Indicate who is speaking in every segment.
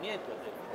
Speaker 1: Niente,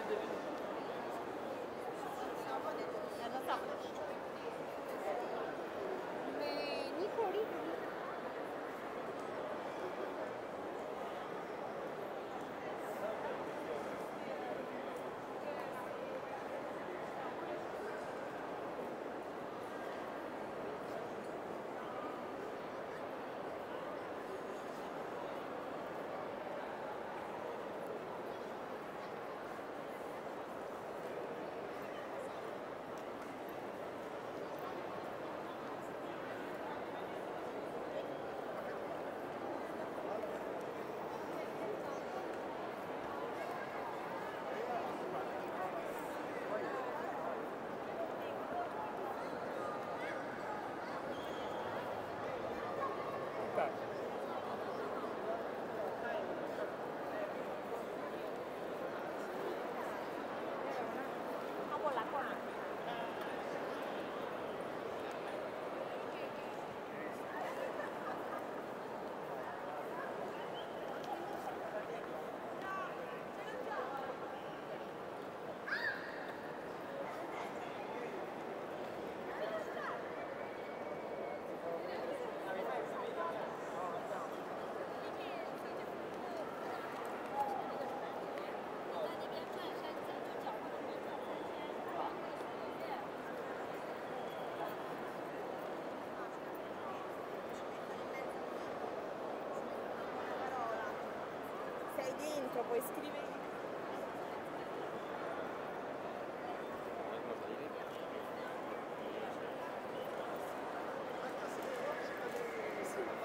Speaker 2: dentro, puoi scrivere.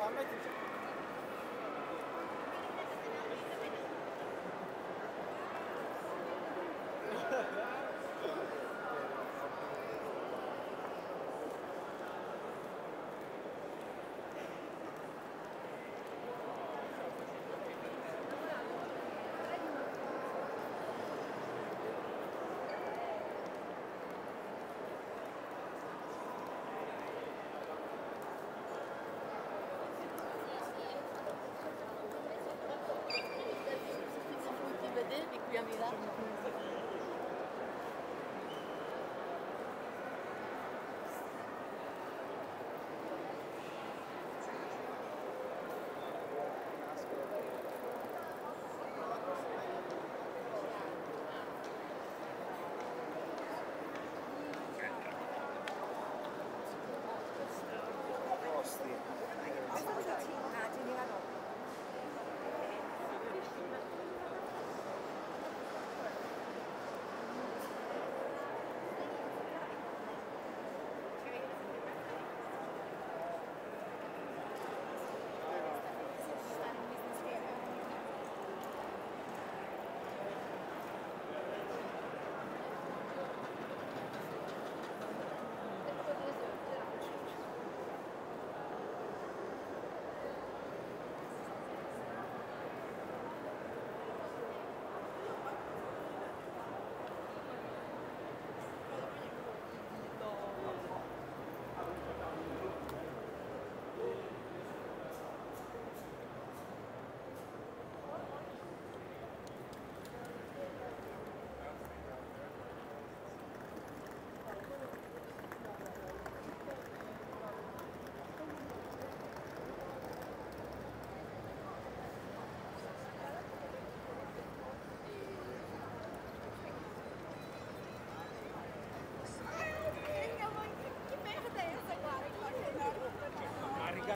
Speaker 3: Tutti
Speaker 4: propia vida.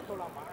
Speaker 4: La mano.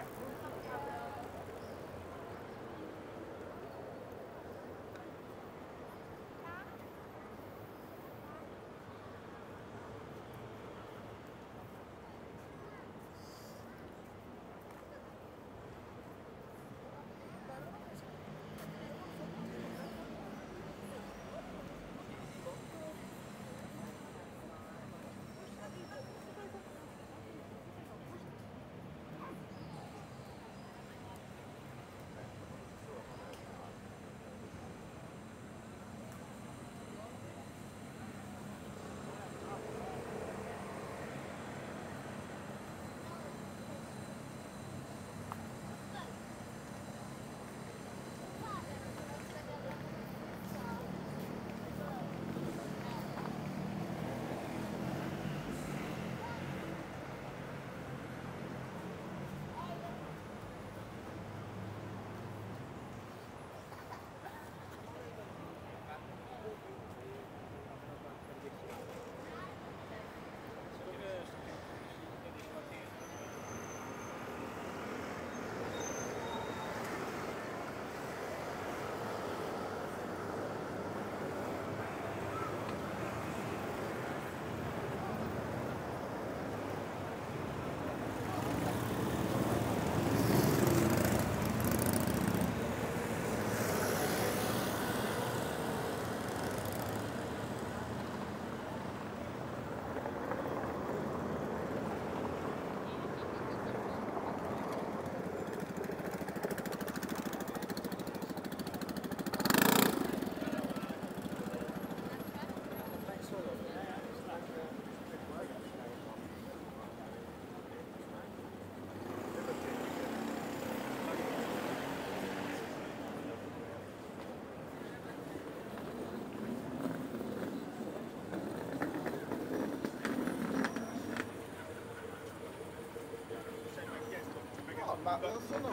Speaker 5: まあ、
Speaker 6: その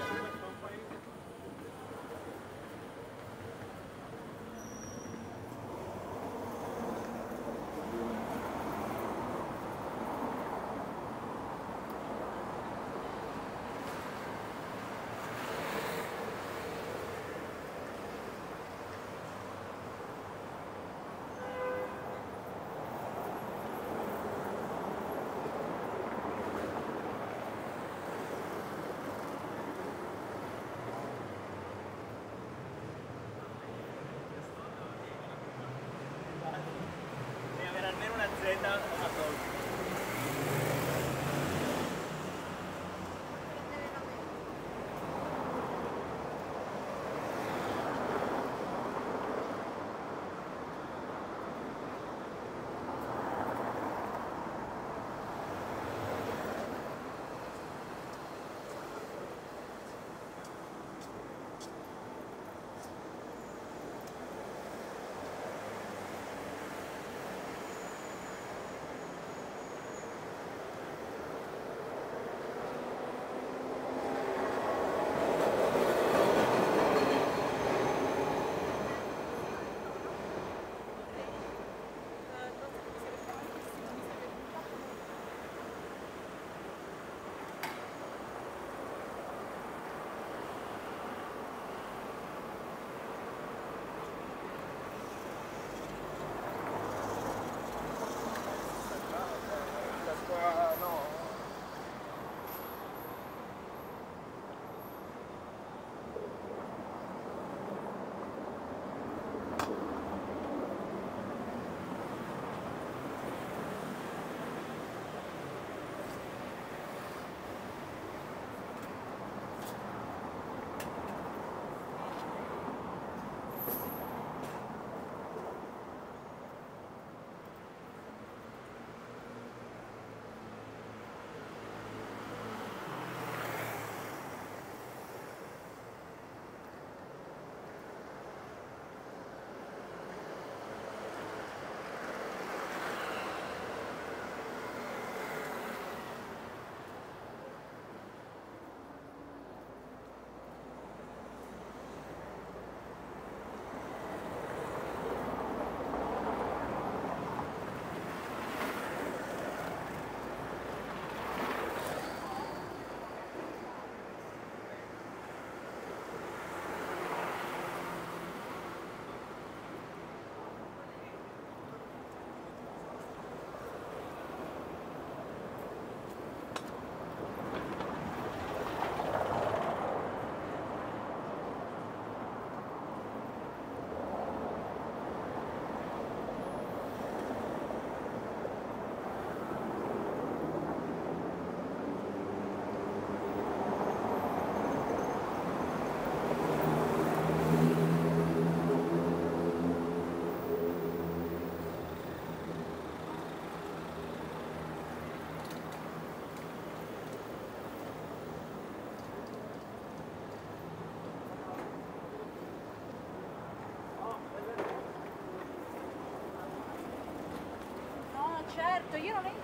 Speaker 6: So you don't
Speaker 5: need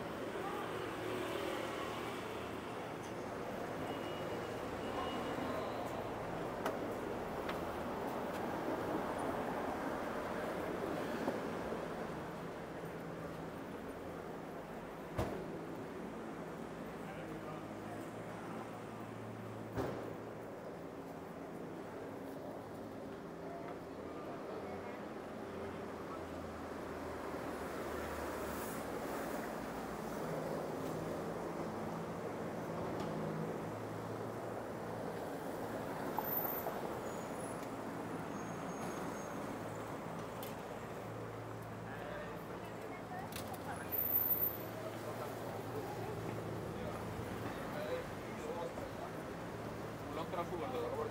Speaker 5: otra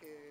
Speaker 5: que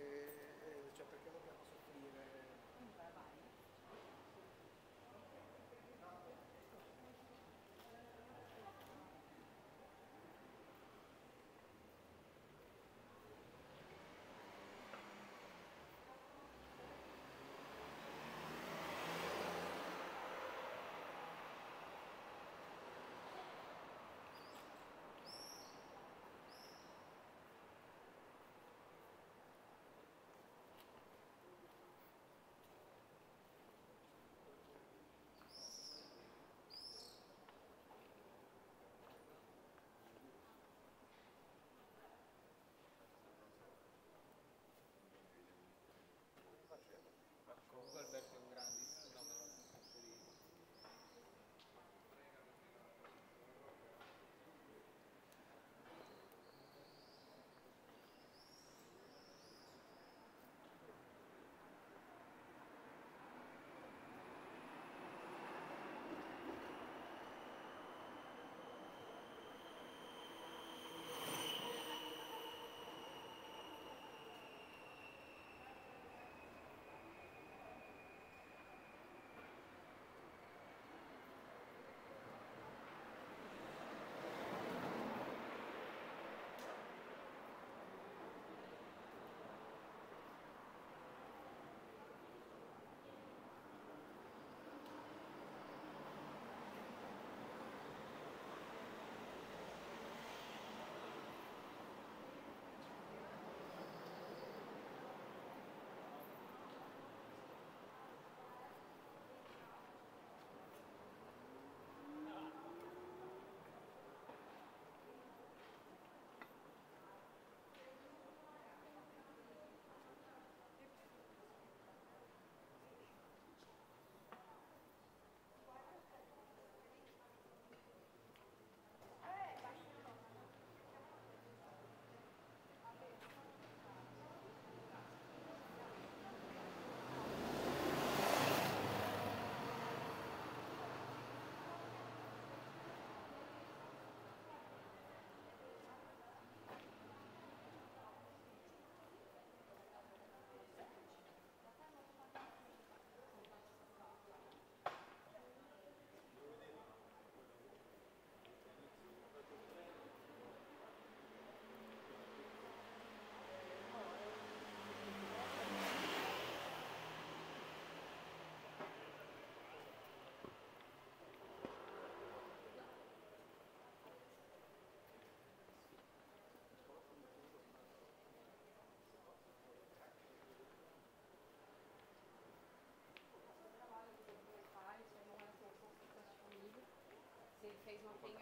Speaker 5: mismo fin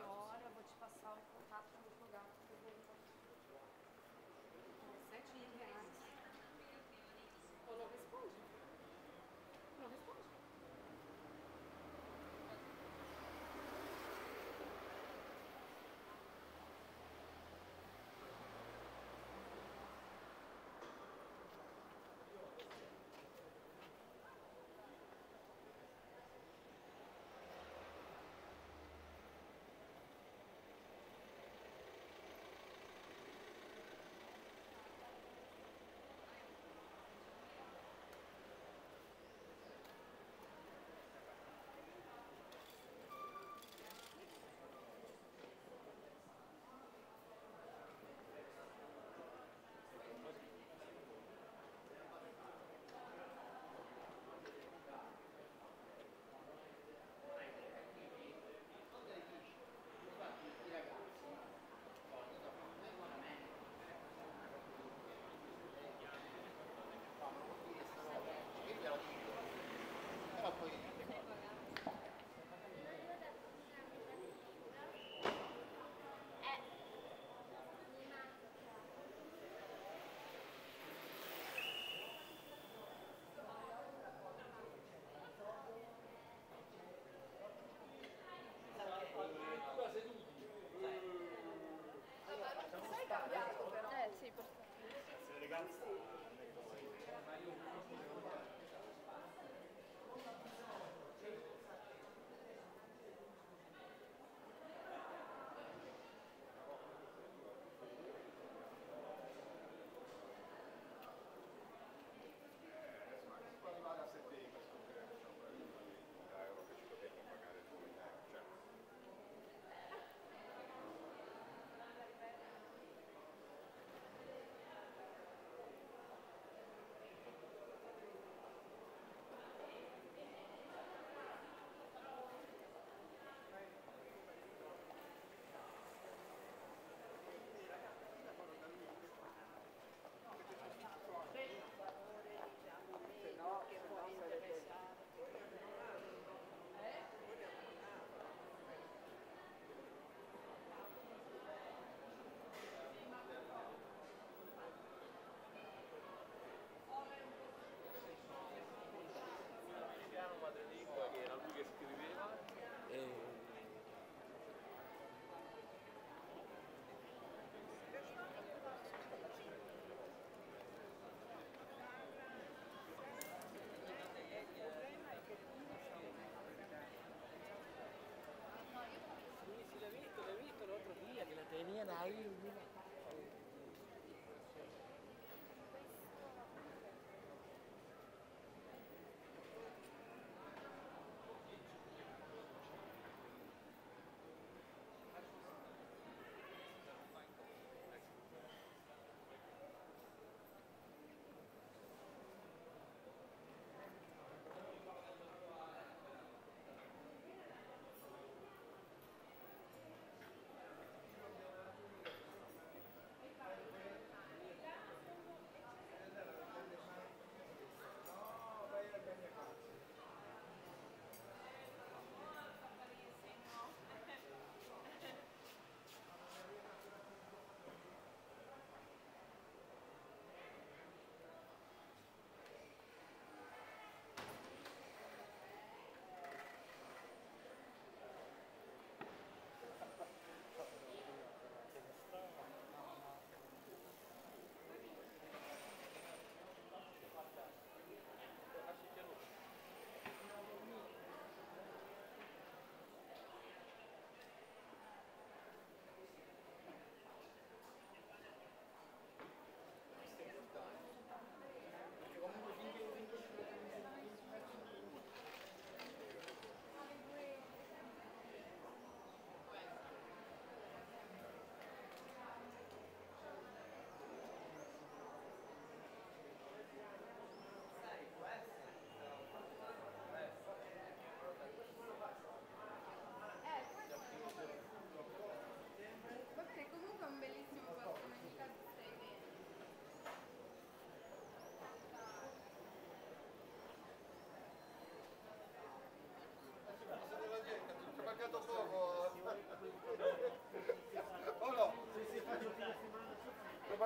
Speaker 5: value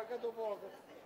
Speaker 5: propaganda
Speaker 3: do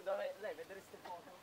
Speaker 3: dove lei vedere queste foto.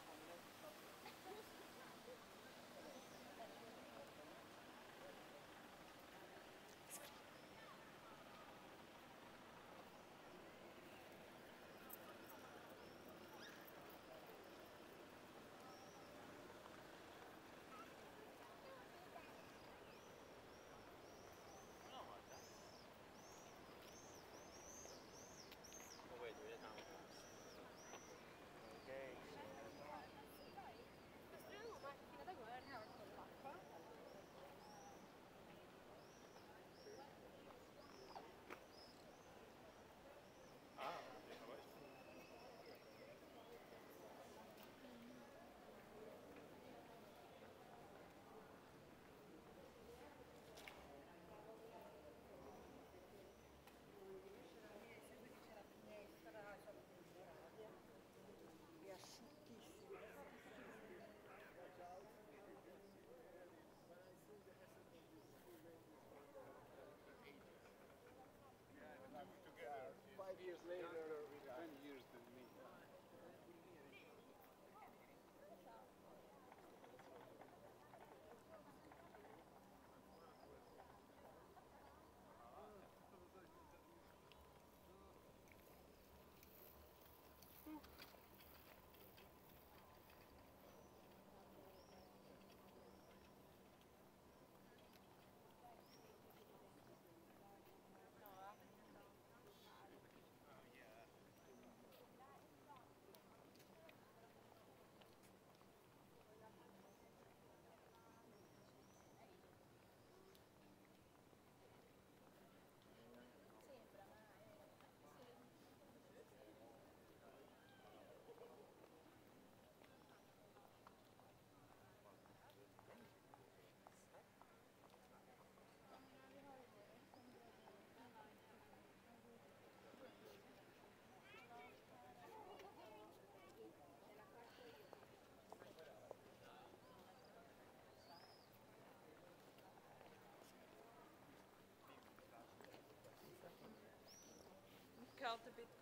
Speaker 4: felt a bit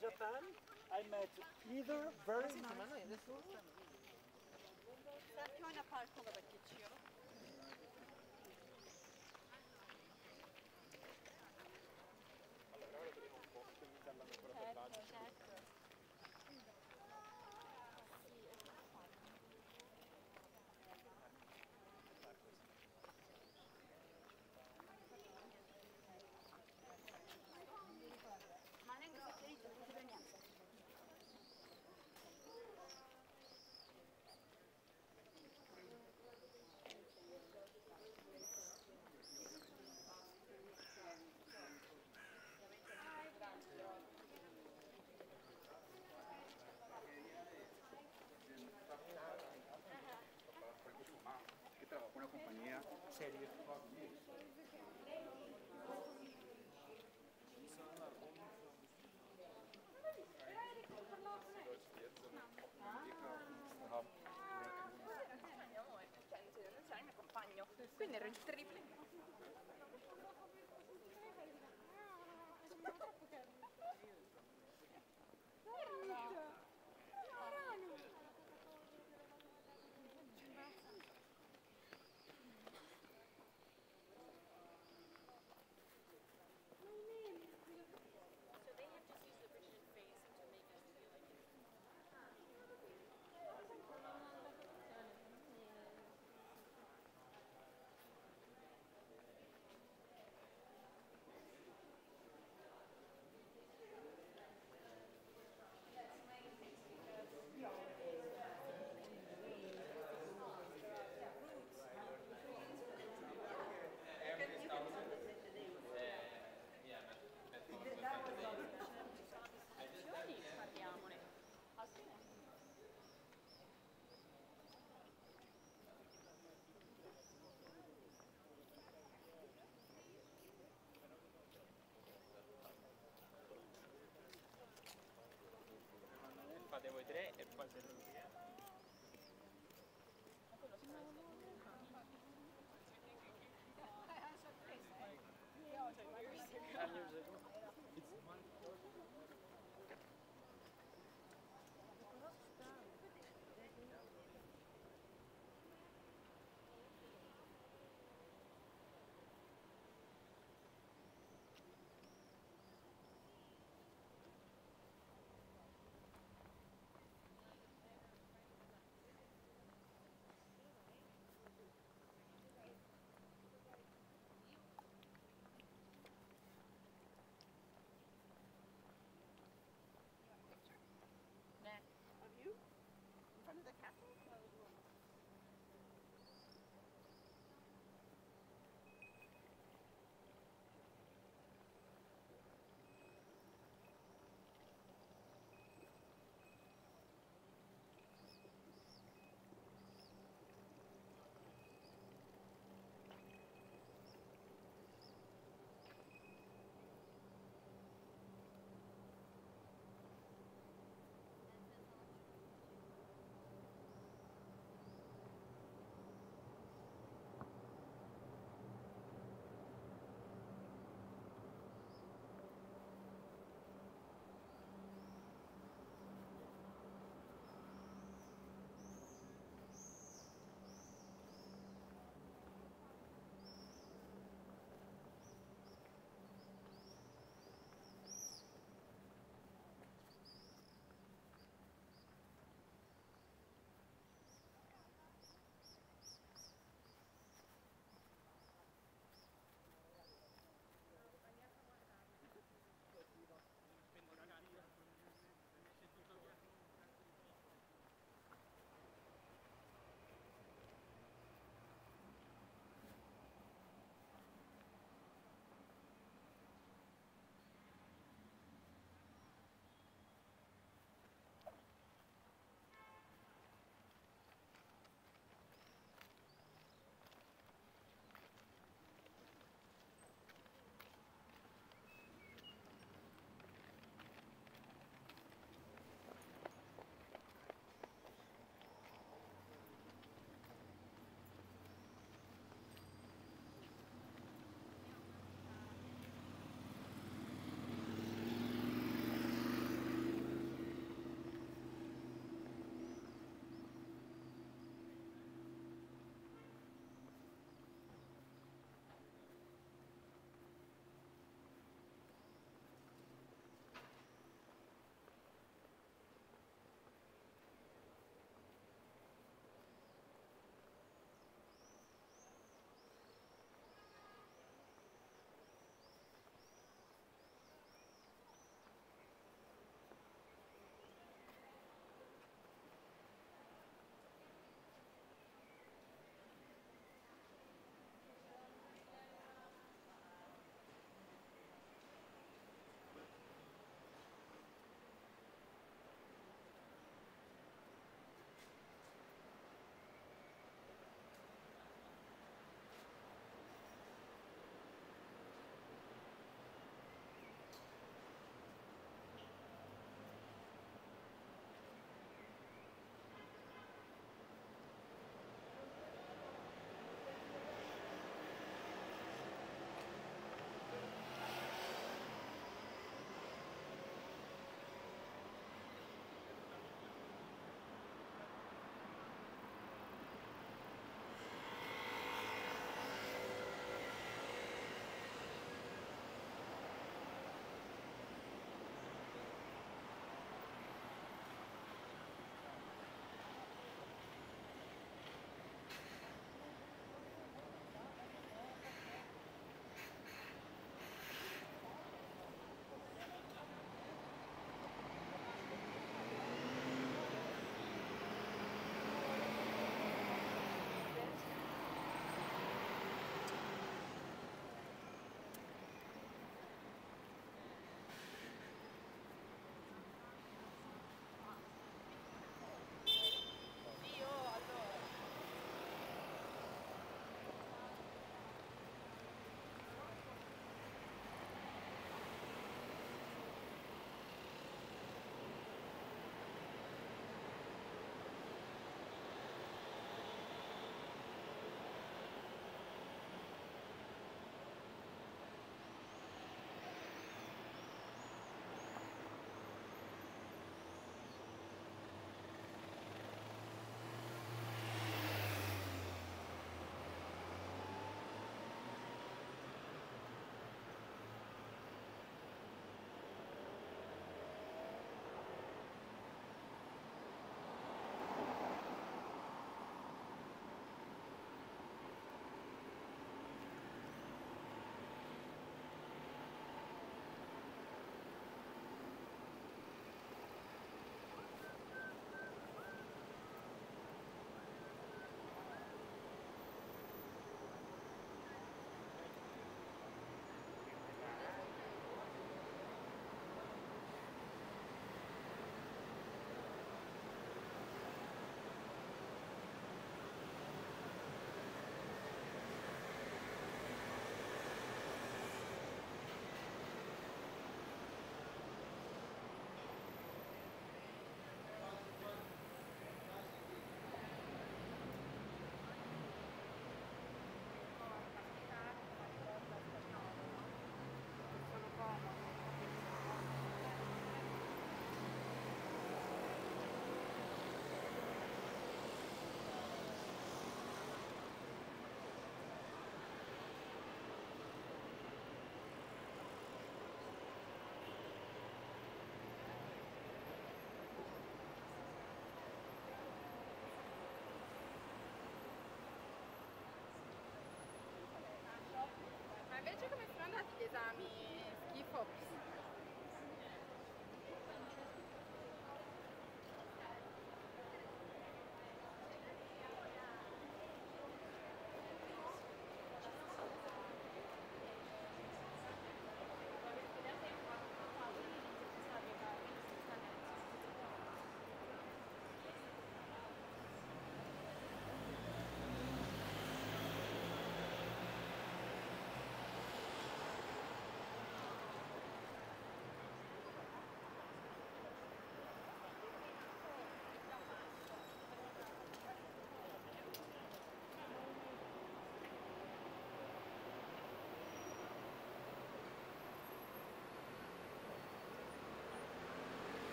Speaker 4: Japan, I met either very nice
Speaker 3: oyna park olarak geçiyor.
Speaker 2: Non sarà il mio compagno. Quindi ero il triplo.
Speaker 1: 3 e poi se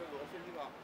Speaker 7: 这个螺
Speaker 4: 丝地。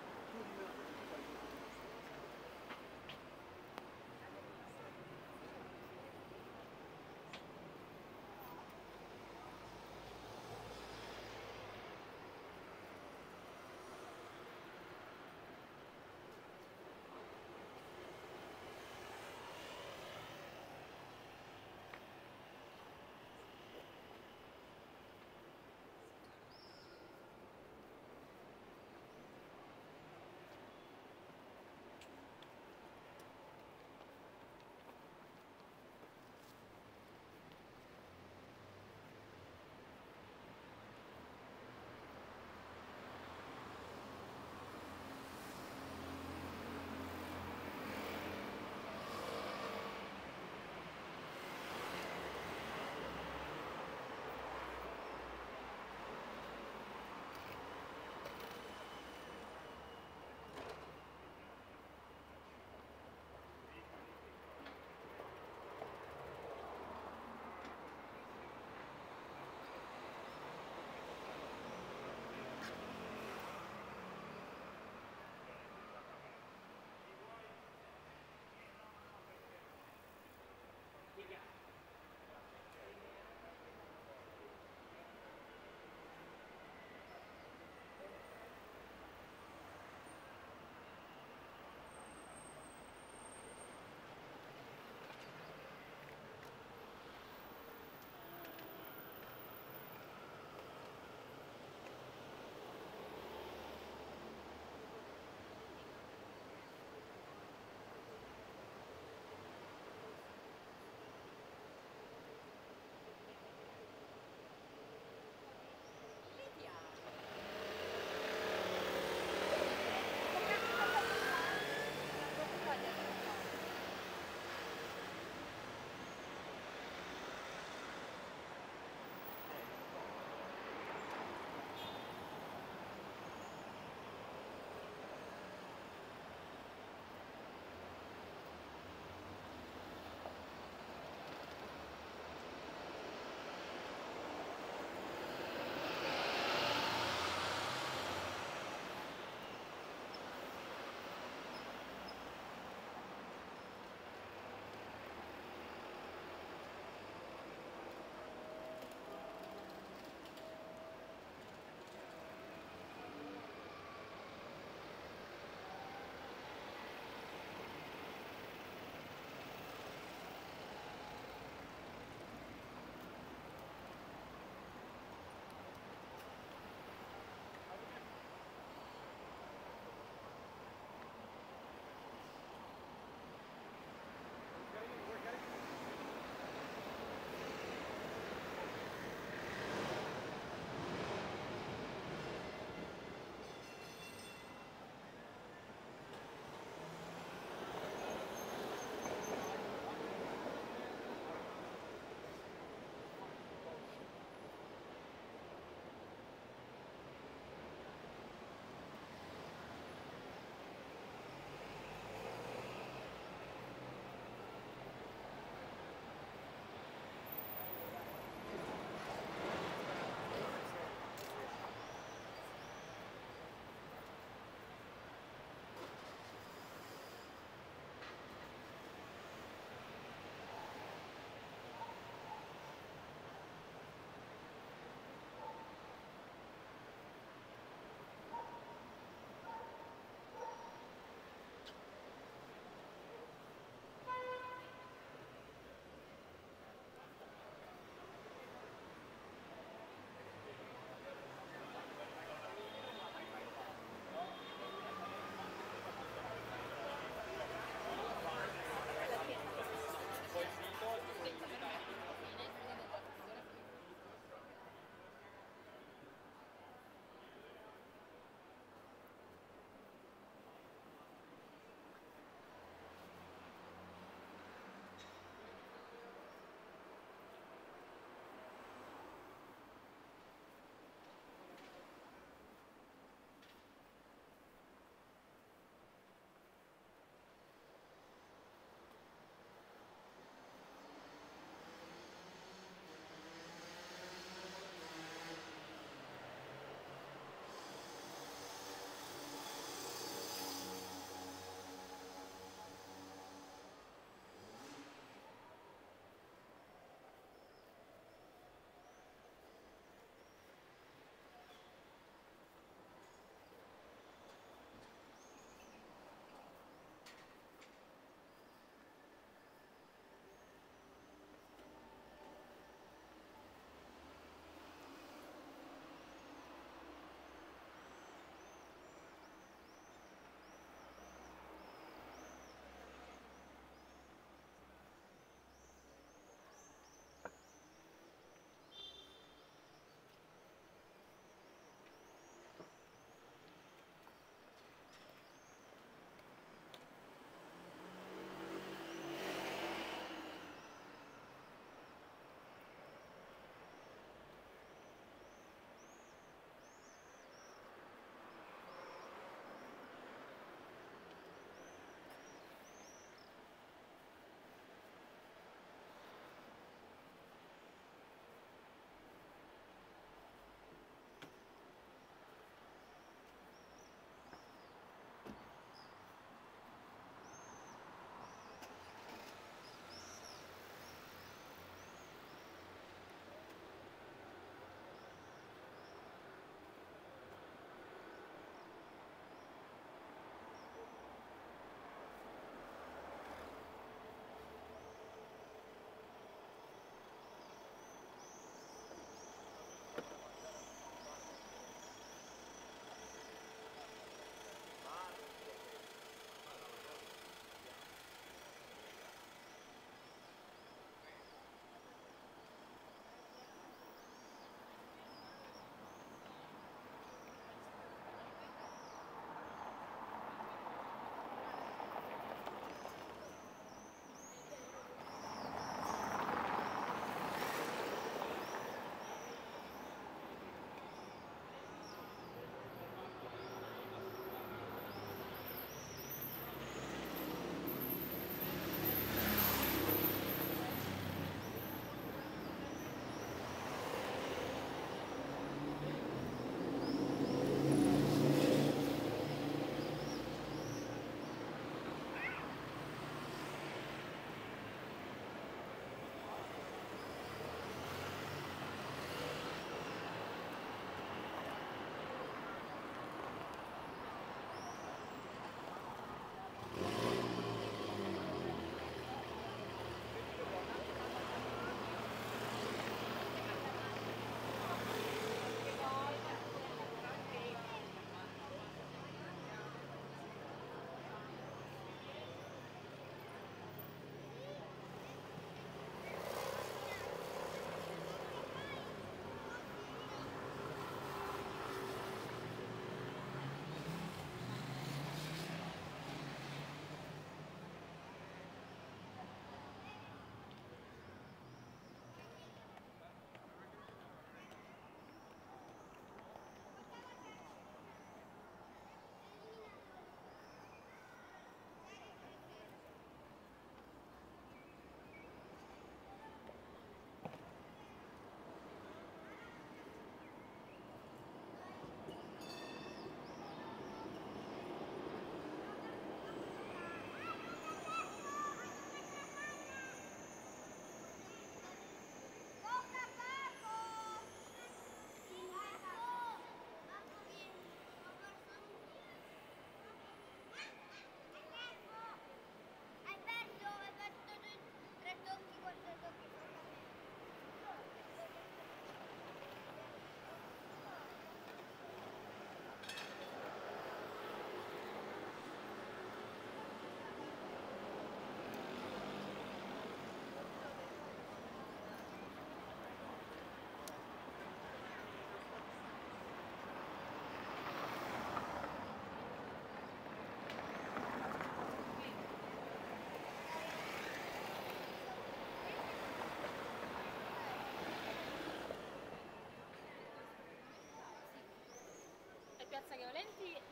Speaker 4: piazza Gheolenti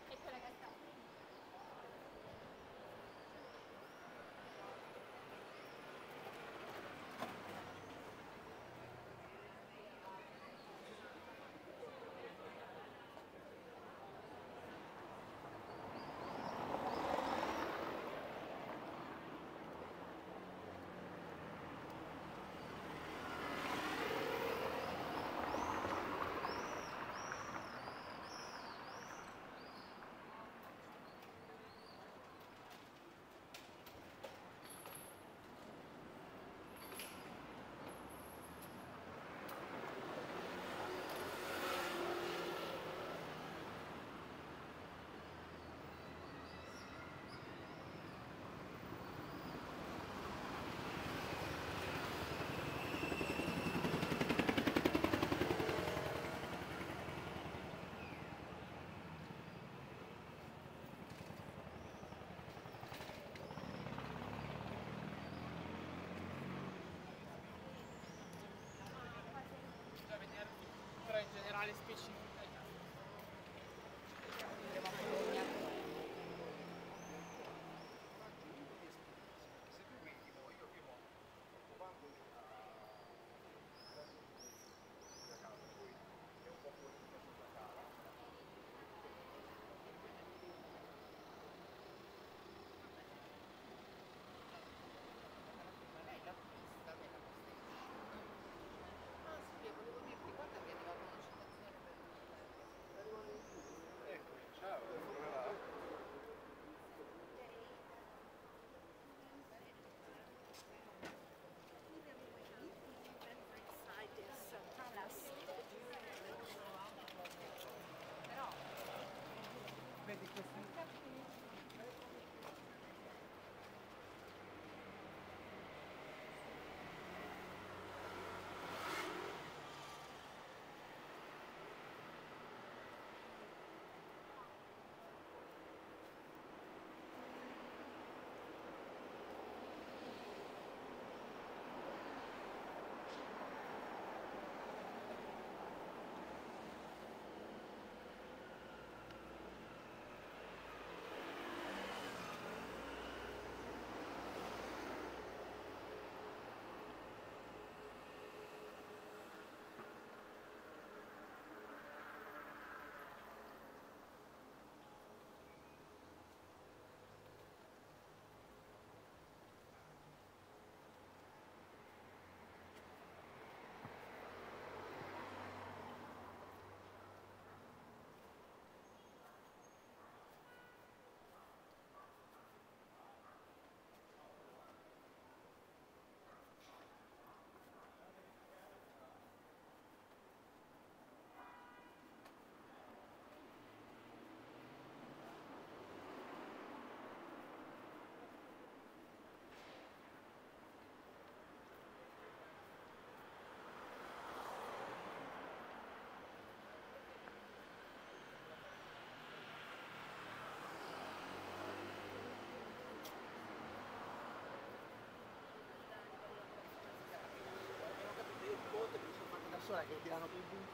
Speaker 4: Pero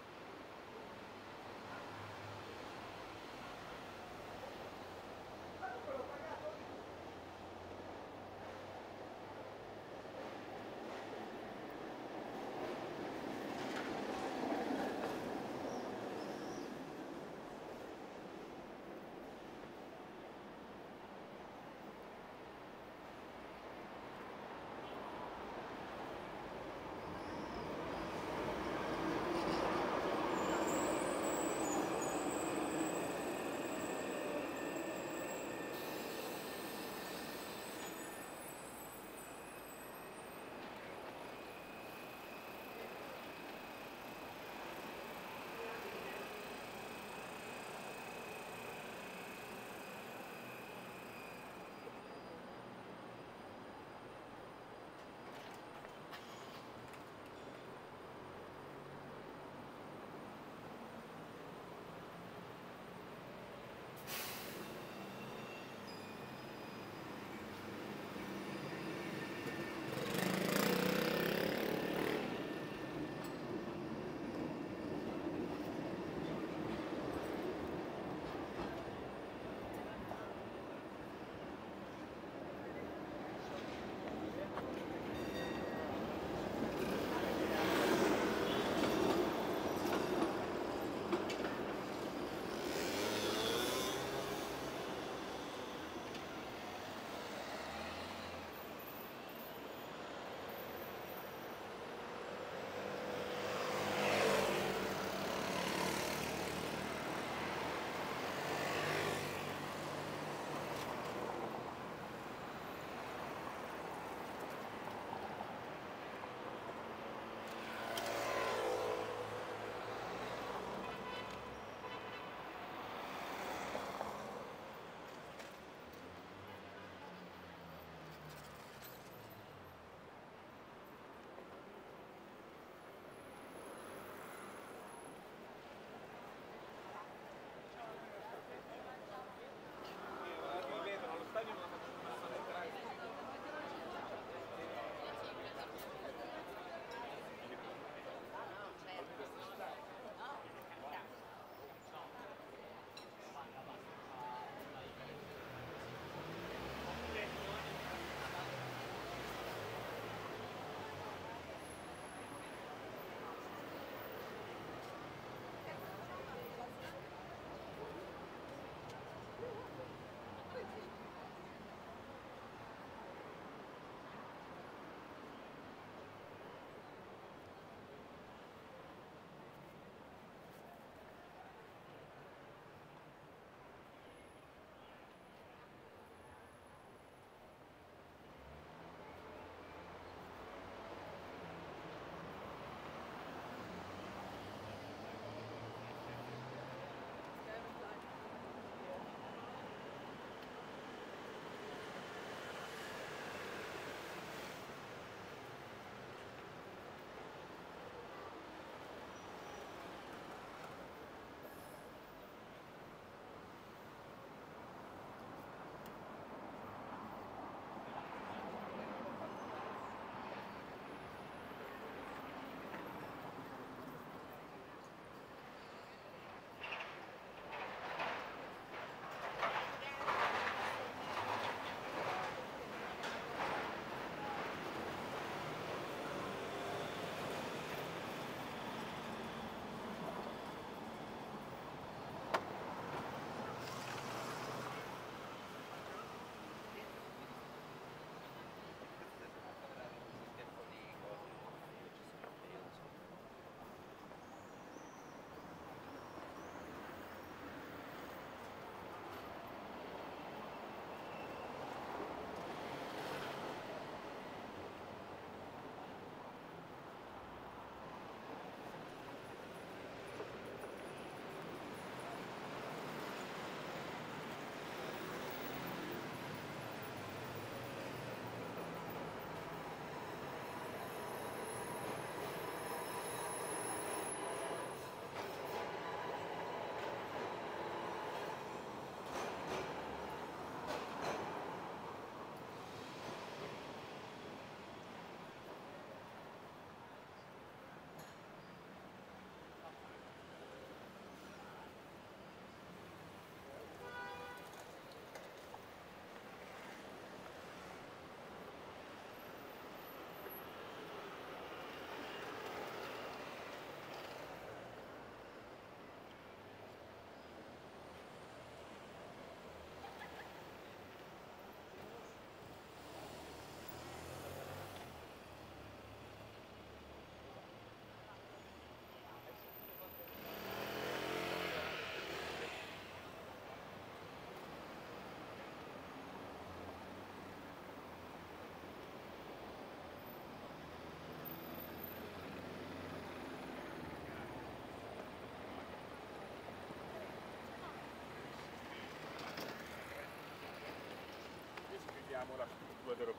Speaker 5: vediamo la struttura delle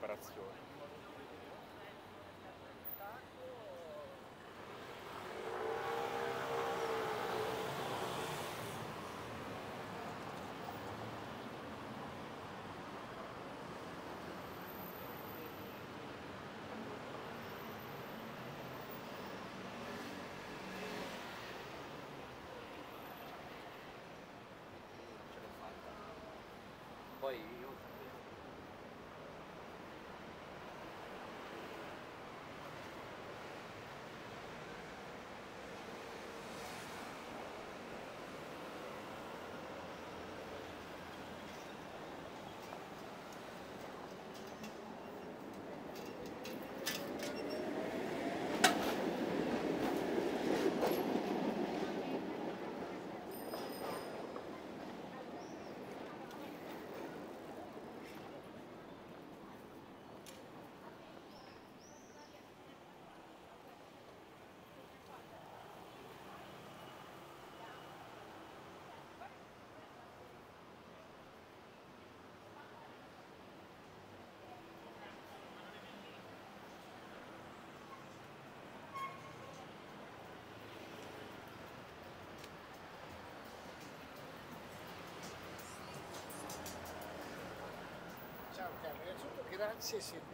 Speaker 4: grazie,
Speaker 3: sì.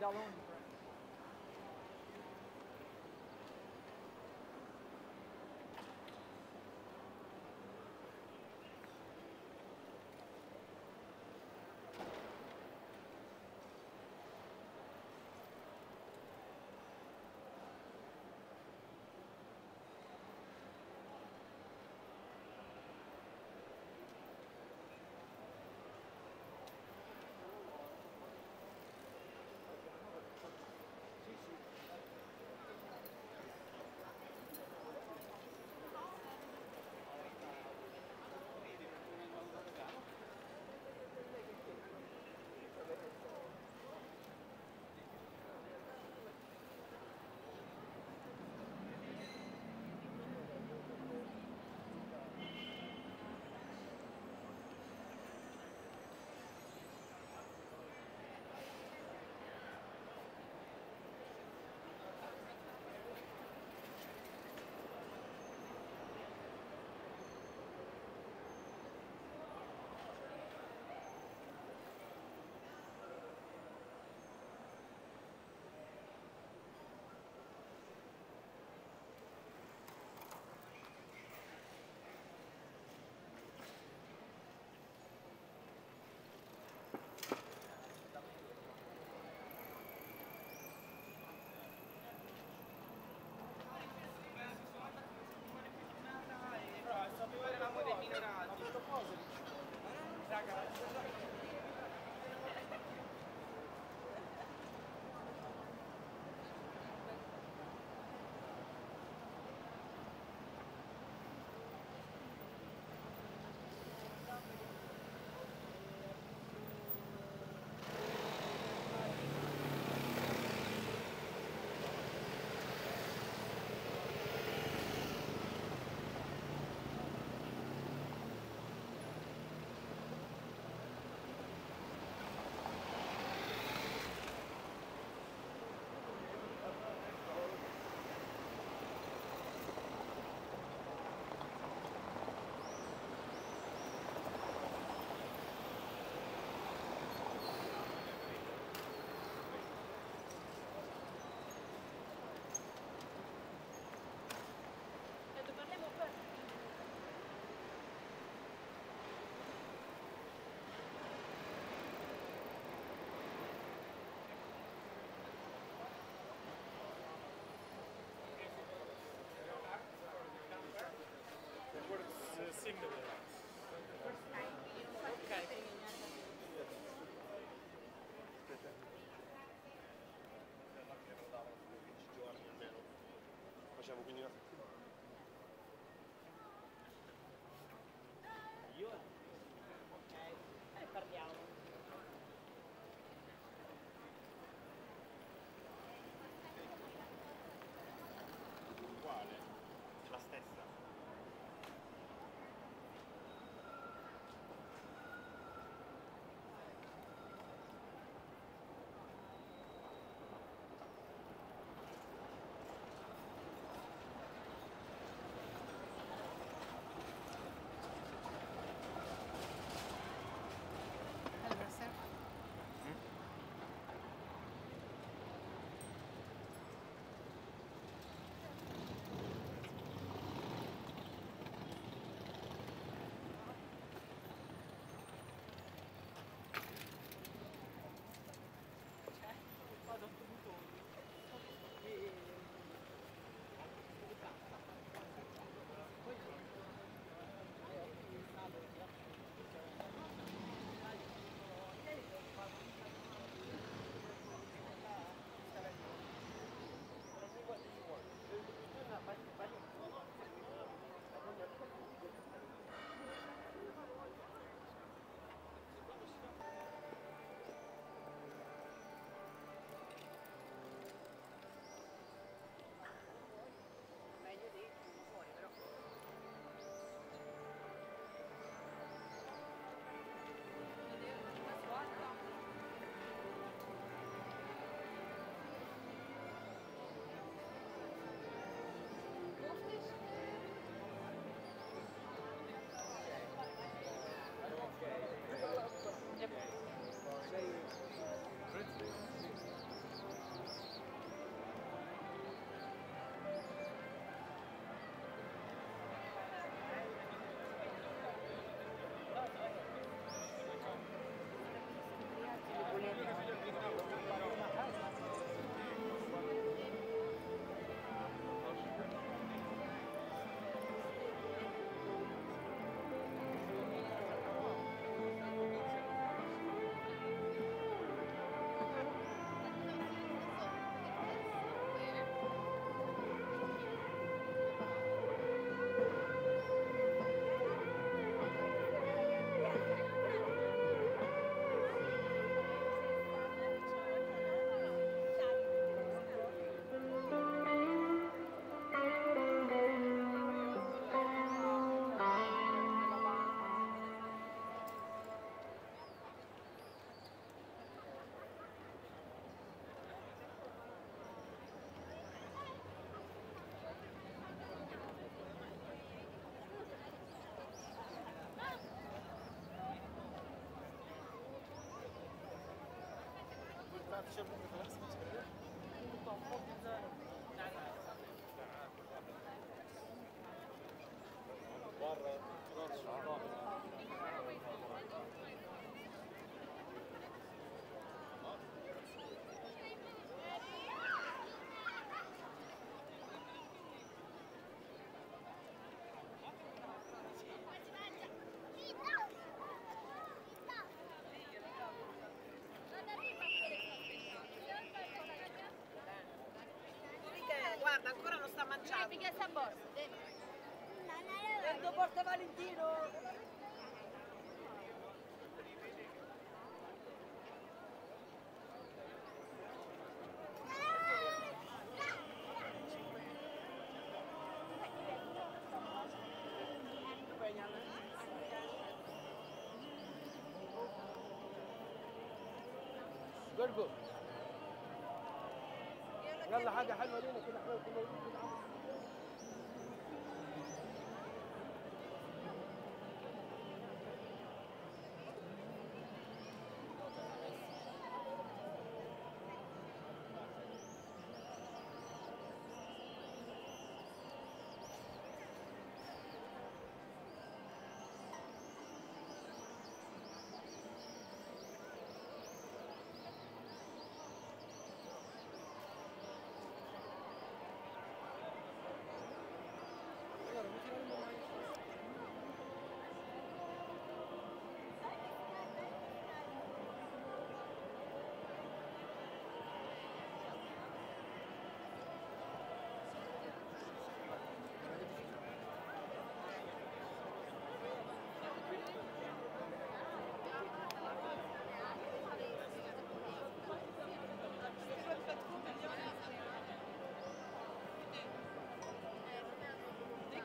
Speaker 3: galão
Speaker 8: Facciamo quindi una
Speaker 5: Grazie.
Speaker 7: guarda, ancora non sta mangiando.
Speaker 2: Devi che sta borsa, devi.
Speaker 7: Prendo porta Valentino!
Speaker 8: Good, good. يلا حاجة حلوة لينا كده إحنا كنا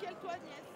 Speaker 8: quel
Speaker 7: toit, Agnès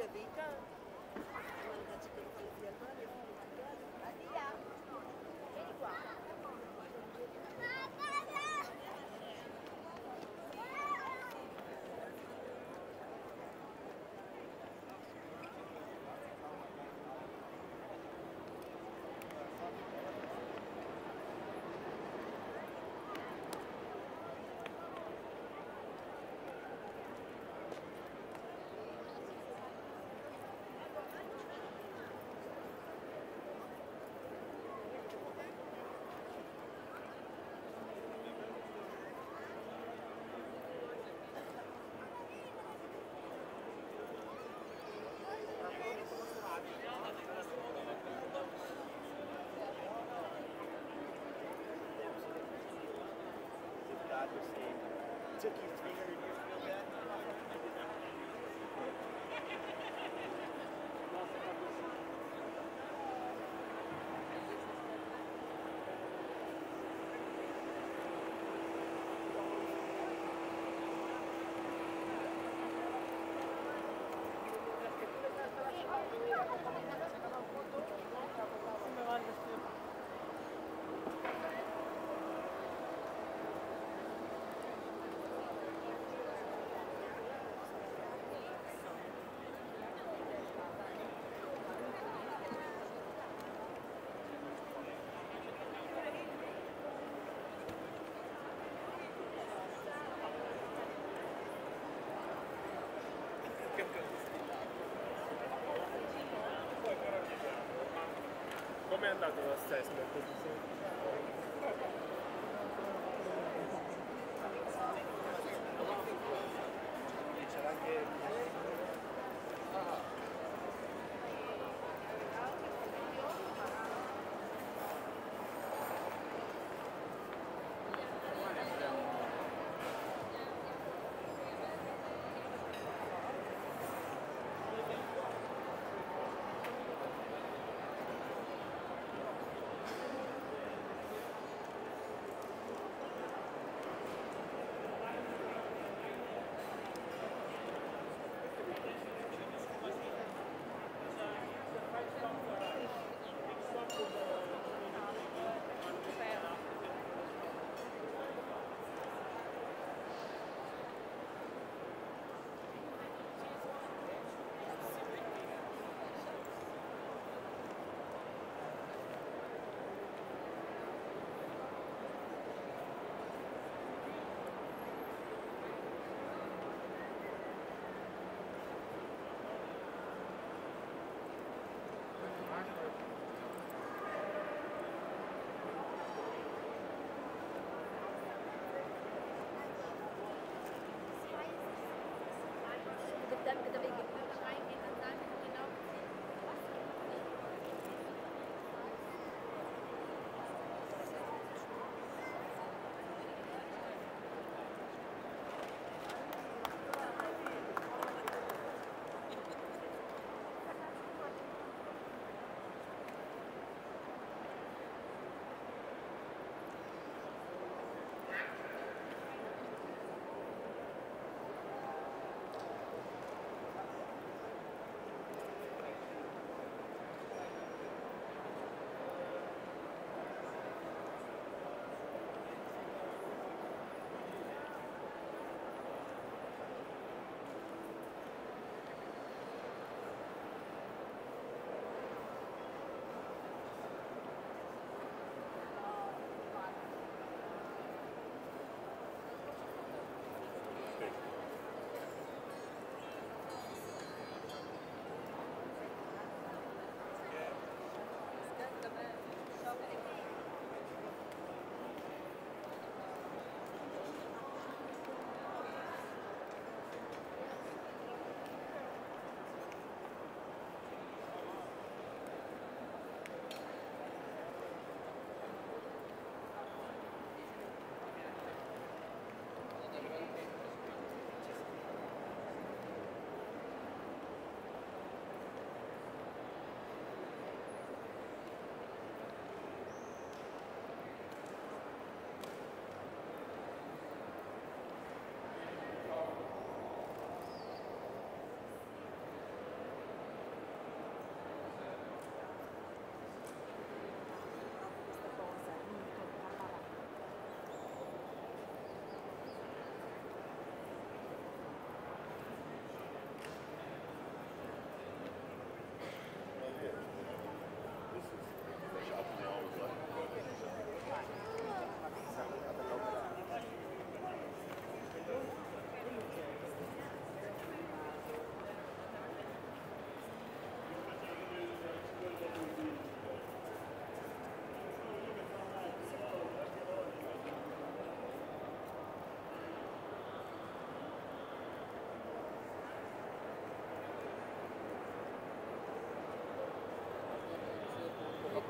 Speaker 5: Jadid. Dodger game. It
Speaker 3: took you 300 years
Speaker 9: recomandato da assessment.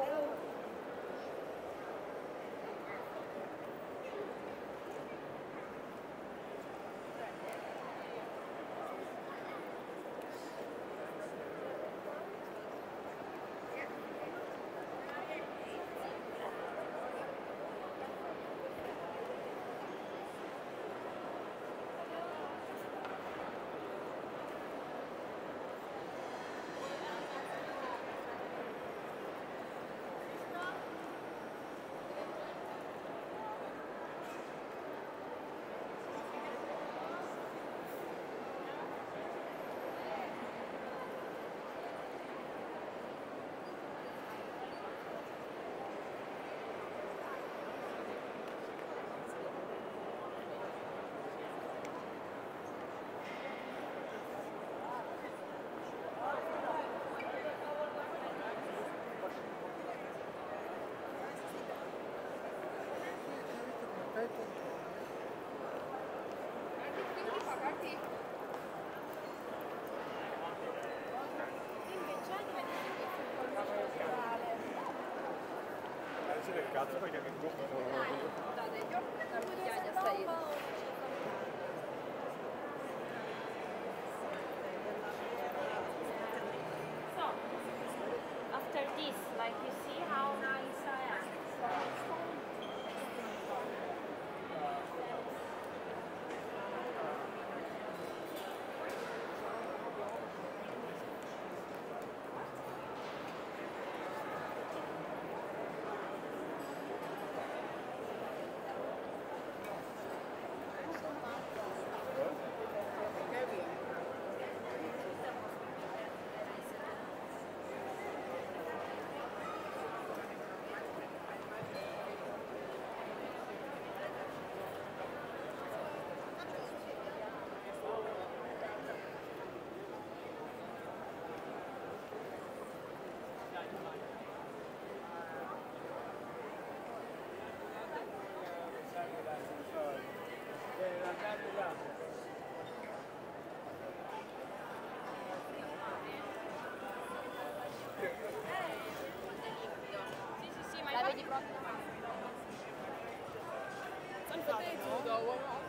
Speaker 8: Gracias. del cazzo perché
Speaker 3: After this, like this. Sì, sì, sì, ma
Speaker 9: La vedi proprio davanti. Tan, tan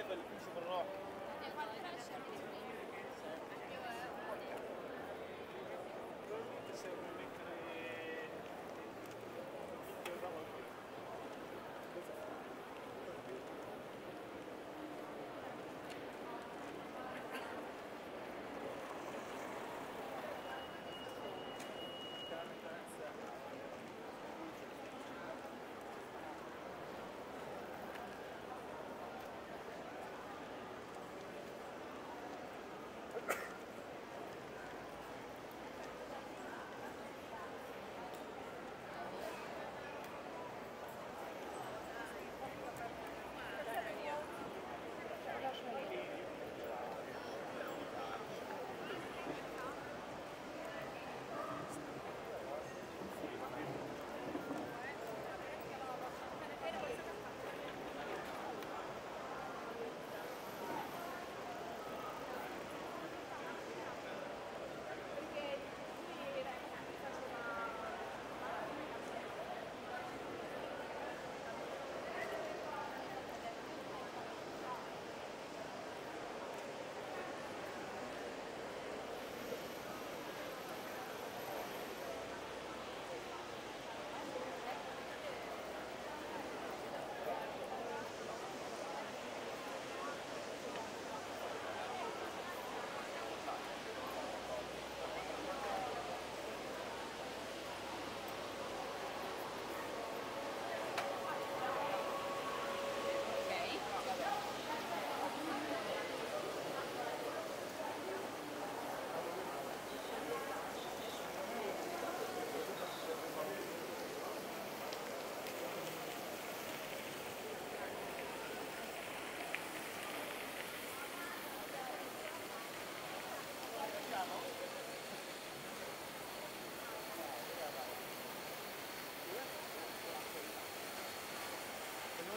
Speaker 1: الليفل اللي بيمشوا بالراحه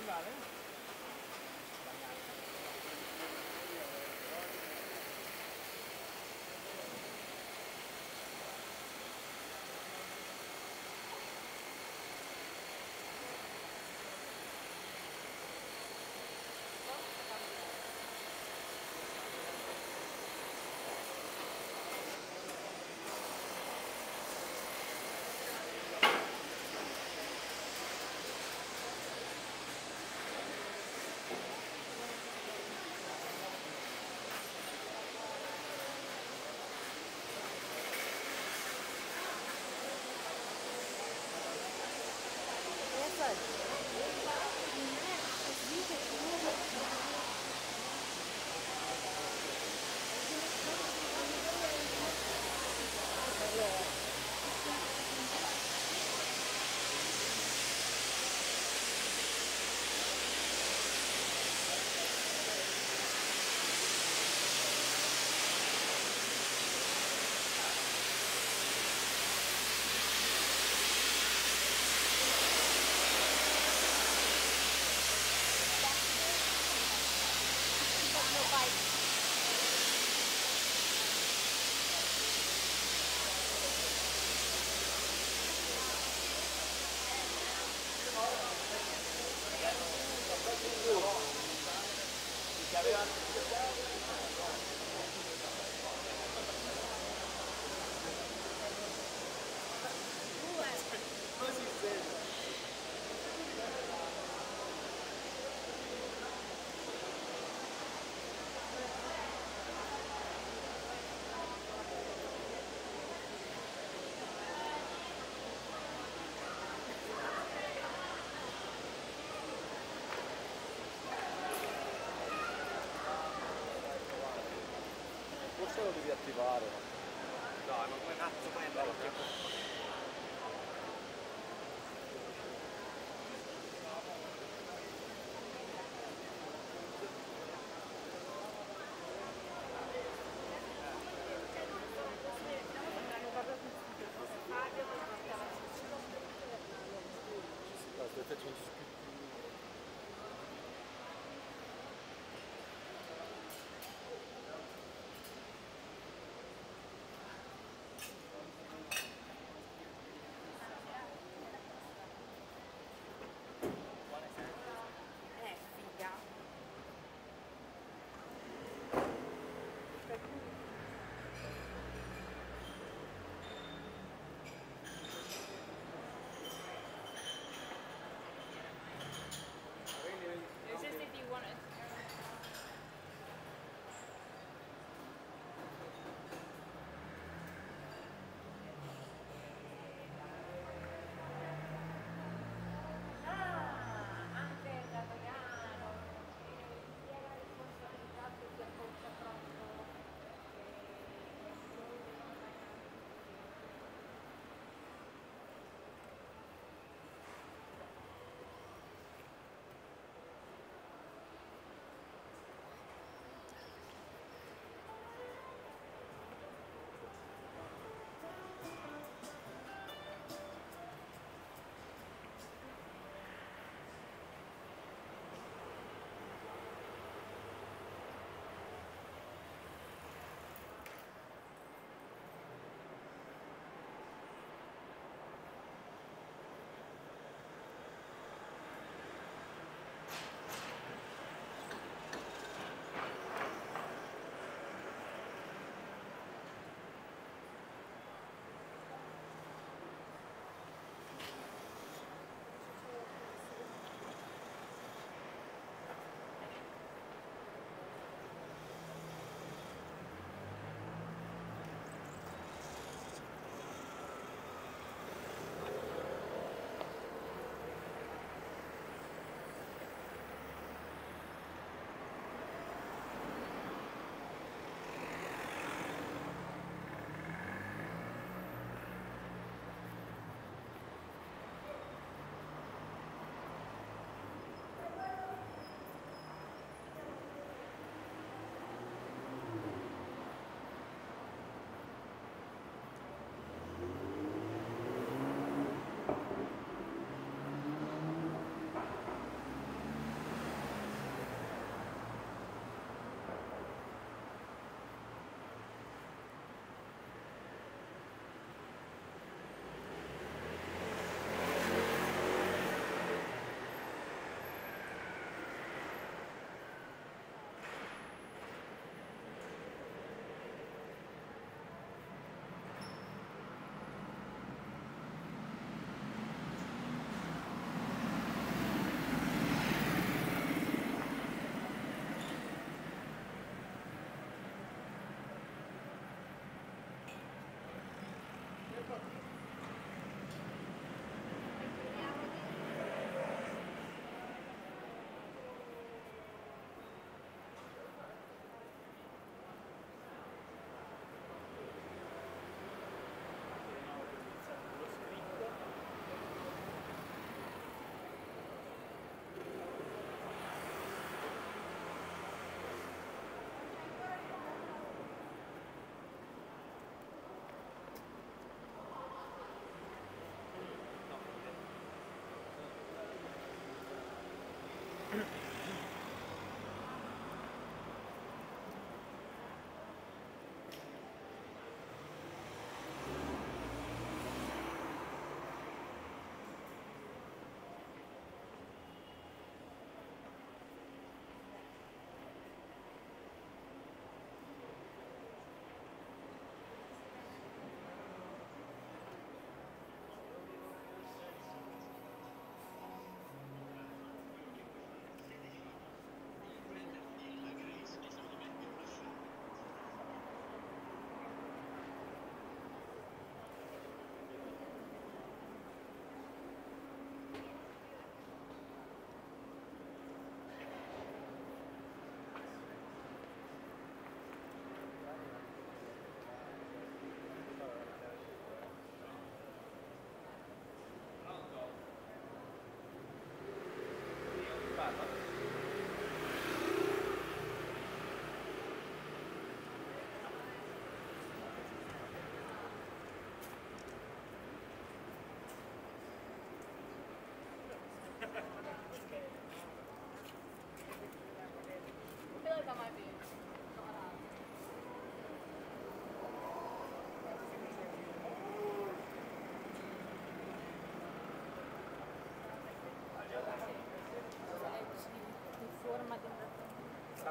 Speaker 5: Vale. just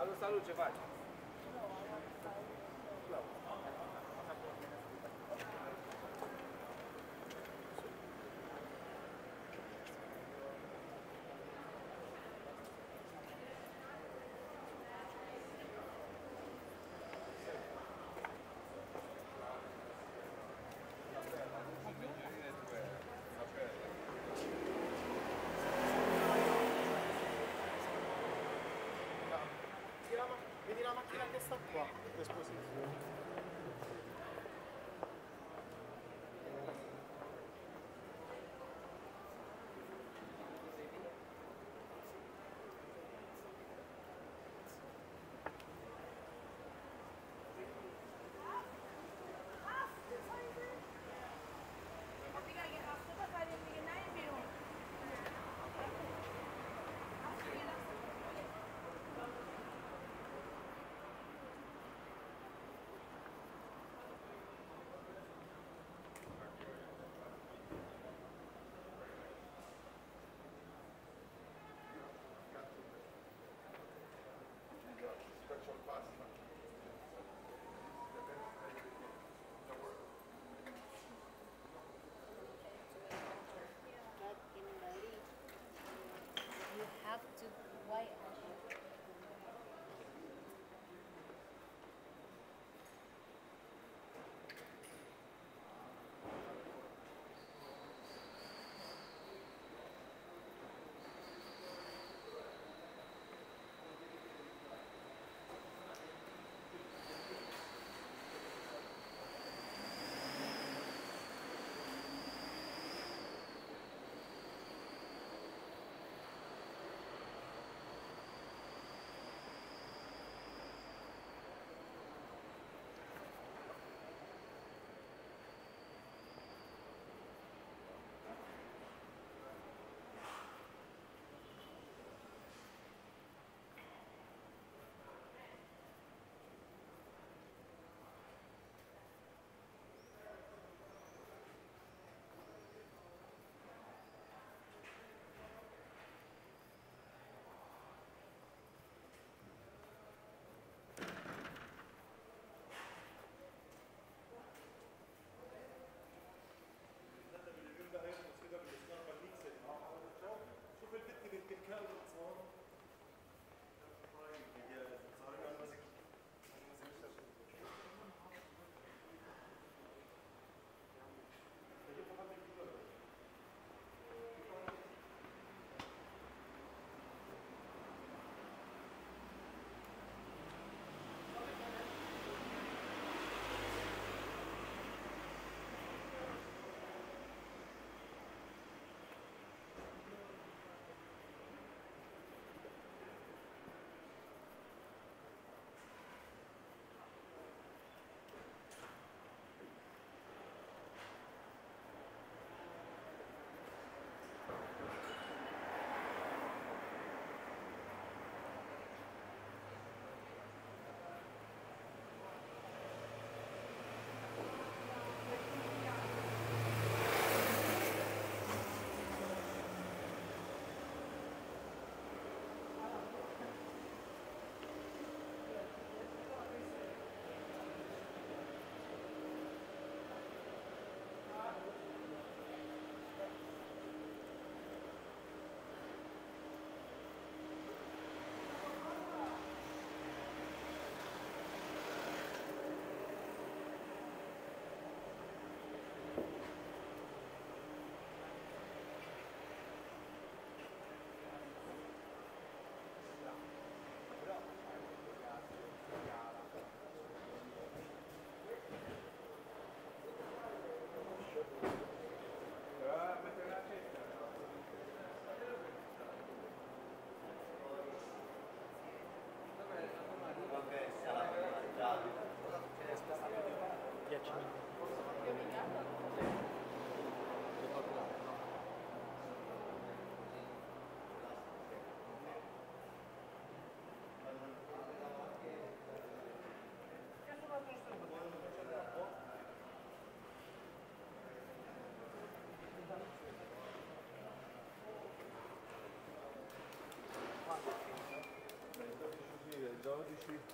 Speaker 10: Salut, salut, ce faci?
Speaker 1: Vedi la macchina che sta qua, l'esposizione.
Speaker 11: sağa düşük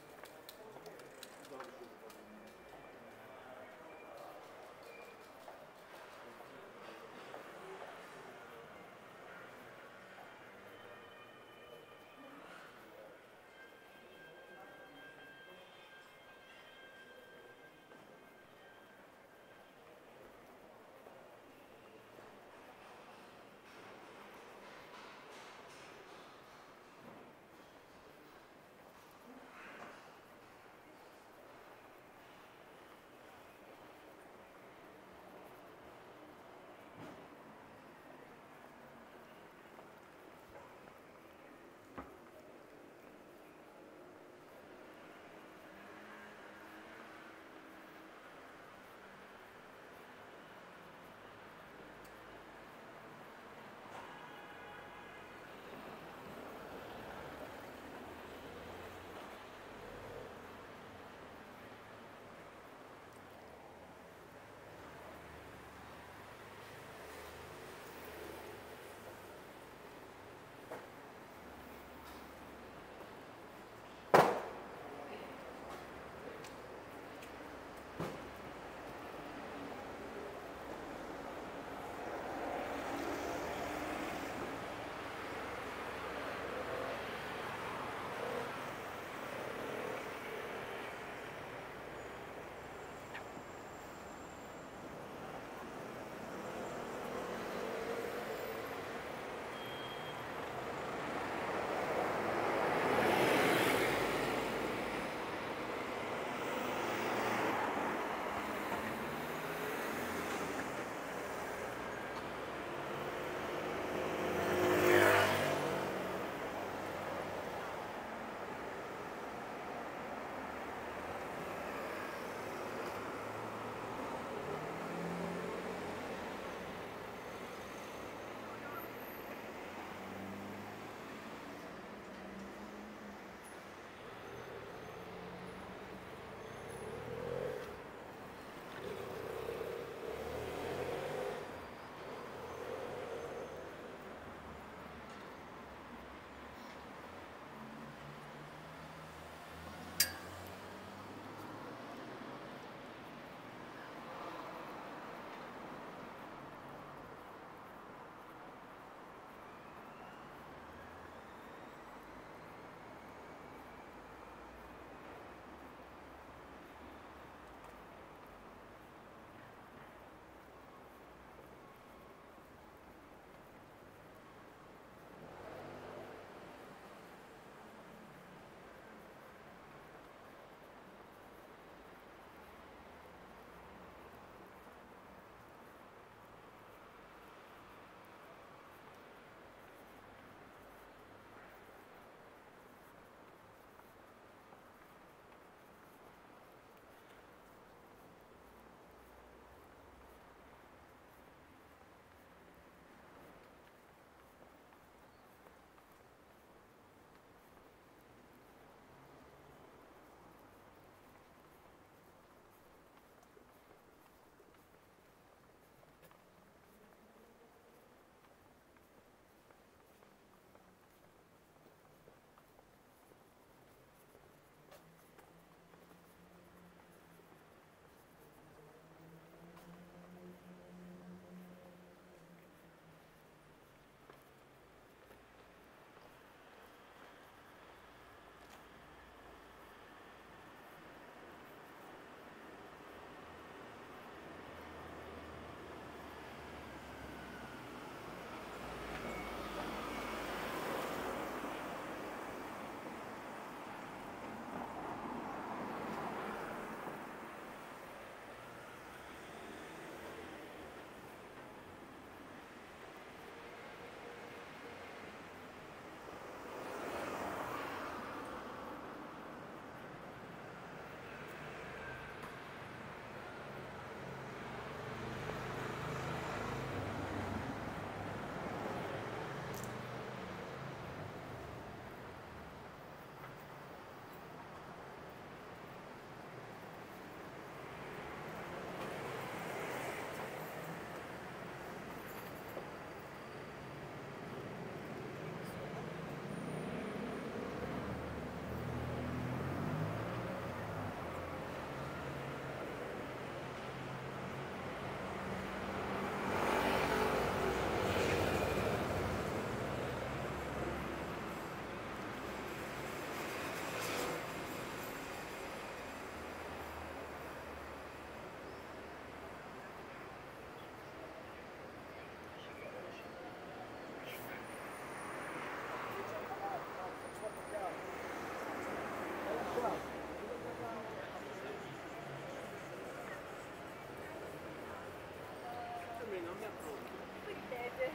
Speaker 1: Ridete.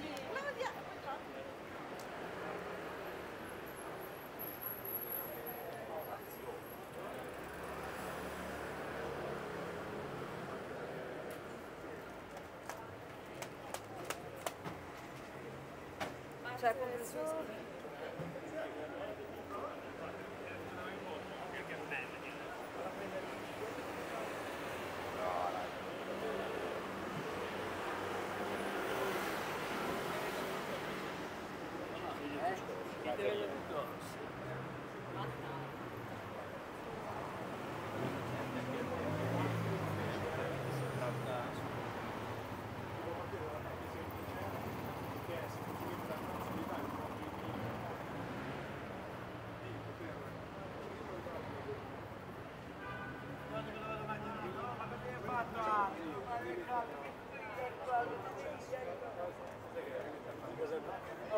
Speaker 1: Sì. Claudia. Cioè, compreso... there.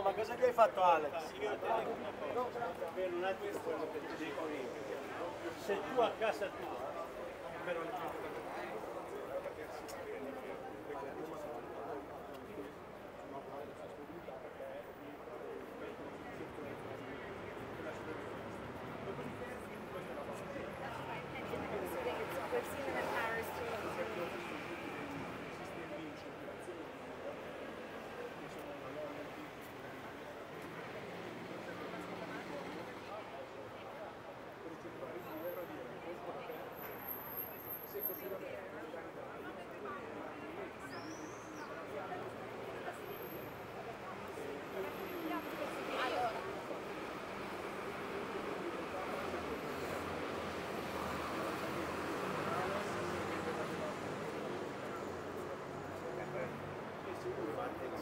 Speaker 12: No, ma cosa gli hai fatto Alex?
Speaker 13: Per un attimo quello che ti dico io. Se tu a casa tua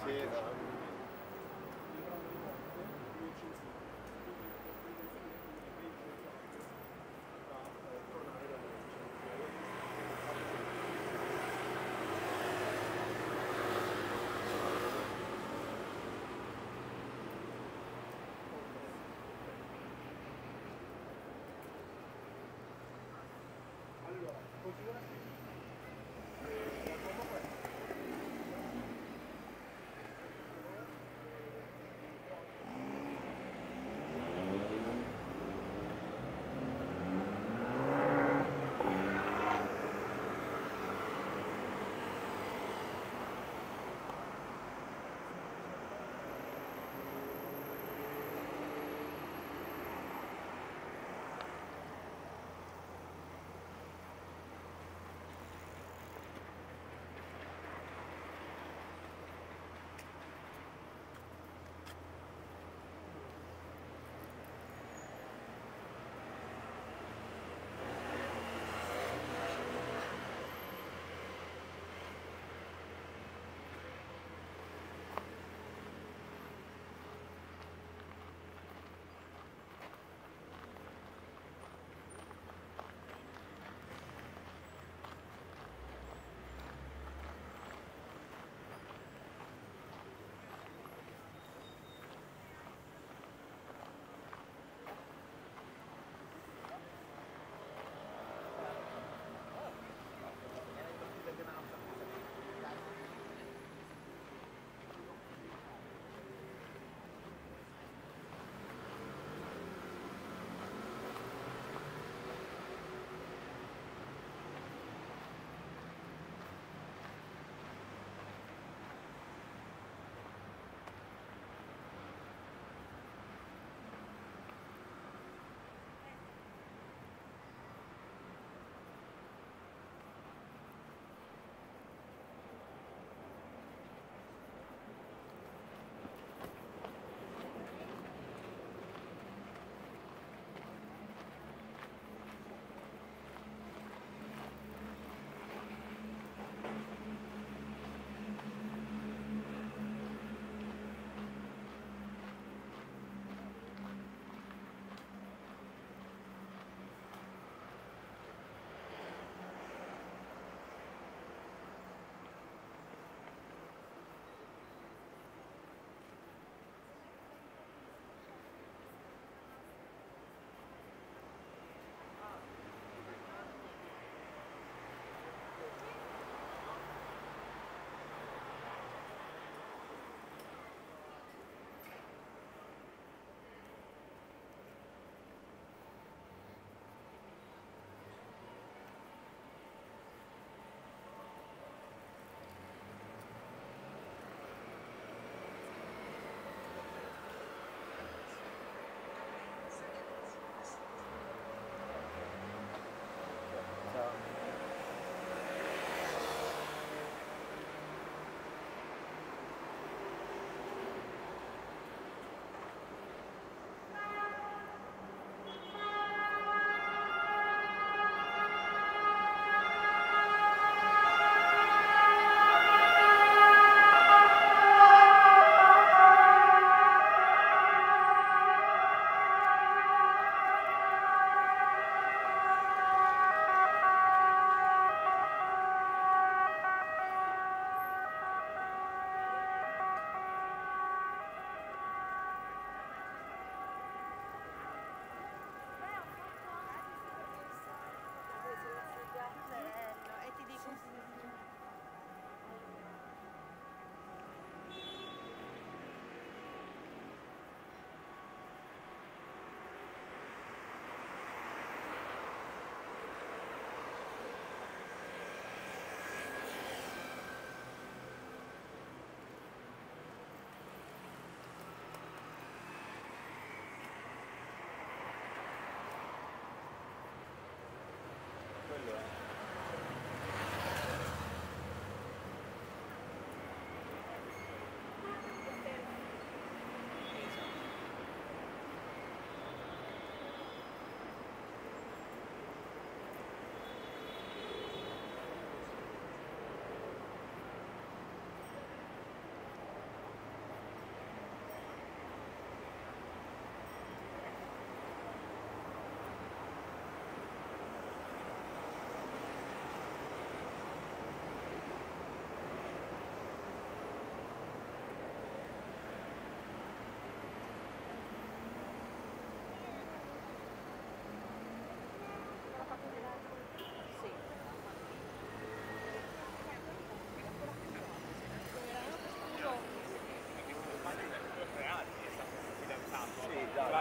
Speaker 14: Sì, What you want?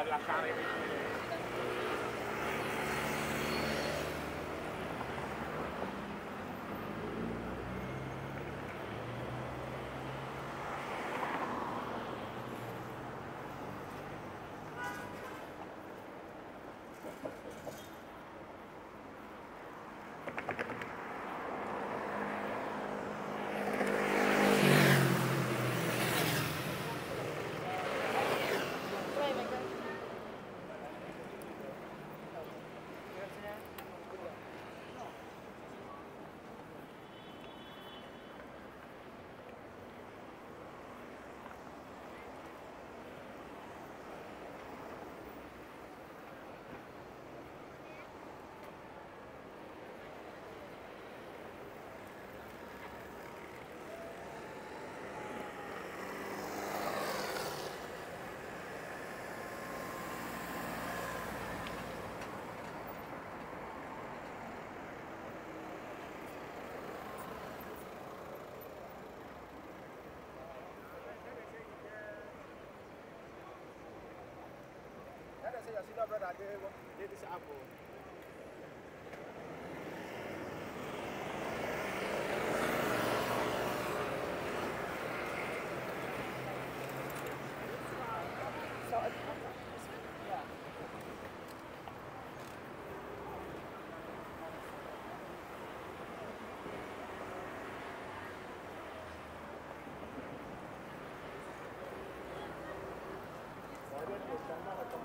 Speaker 14: la llave.
Speaker 1: saya sudah berada di
Speaker 14: di Sabu.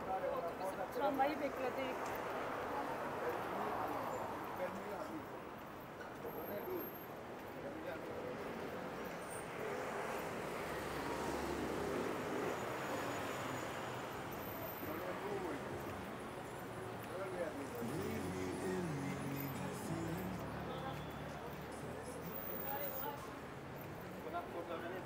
Speaker 14: Gracias. Tramvayı bekledik.
Speaker 3: Gracias.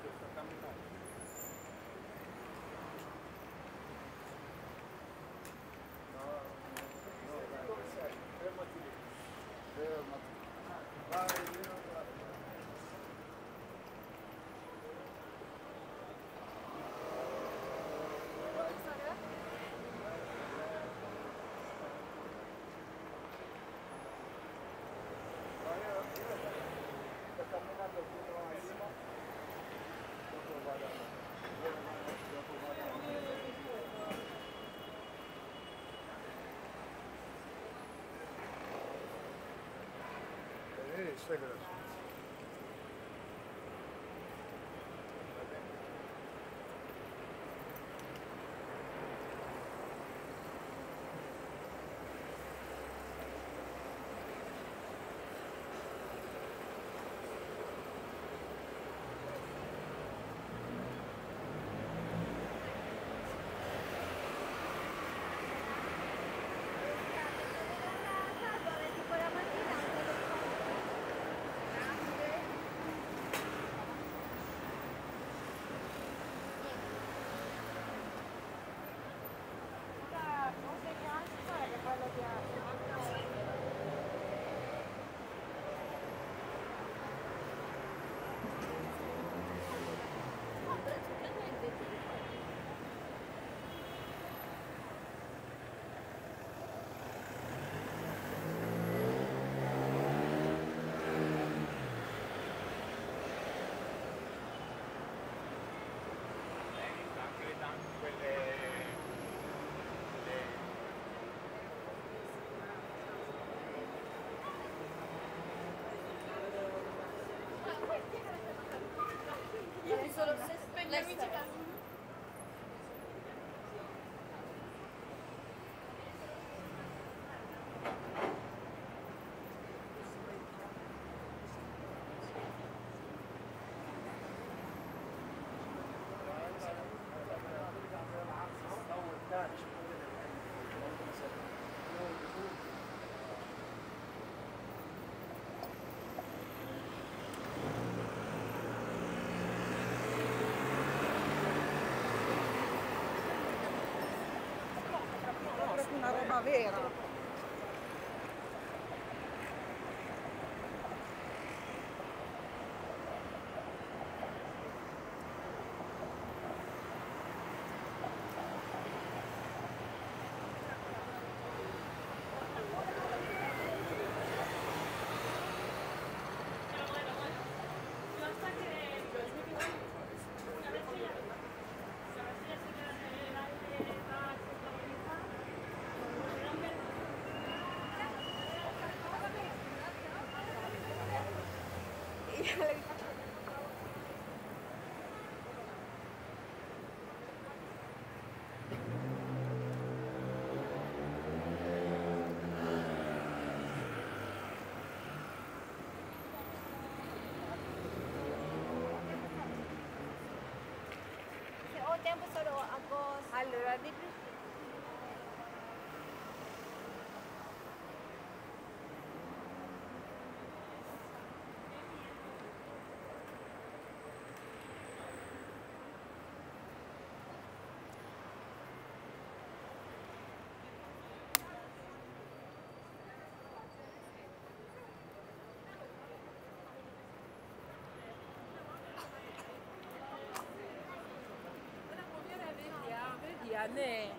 Speaker 3: It's vigorous.
Speaker 1: Let me check vera.
Speaker 15: Hello. 甜呢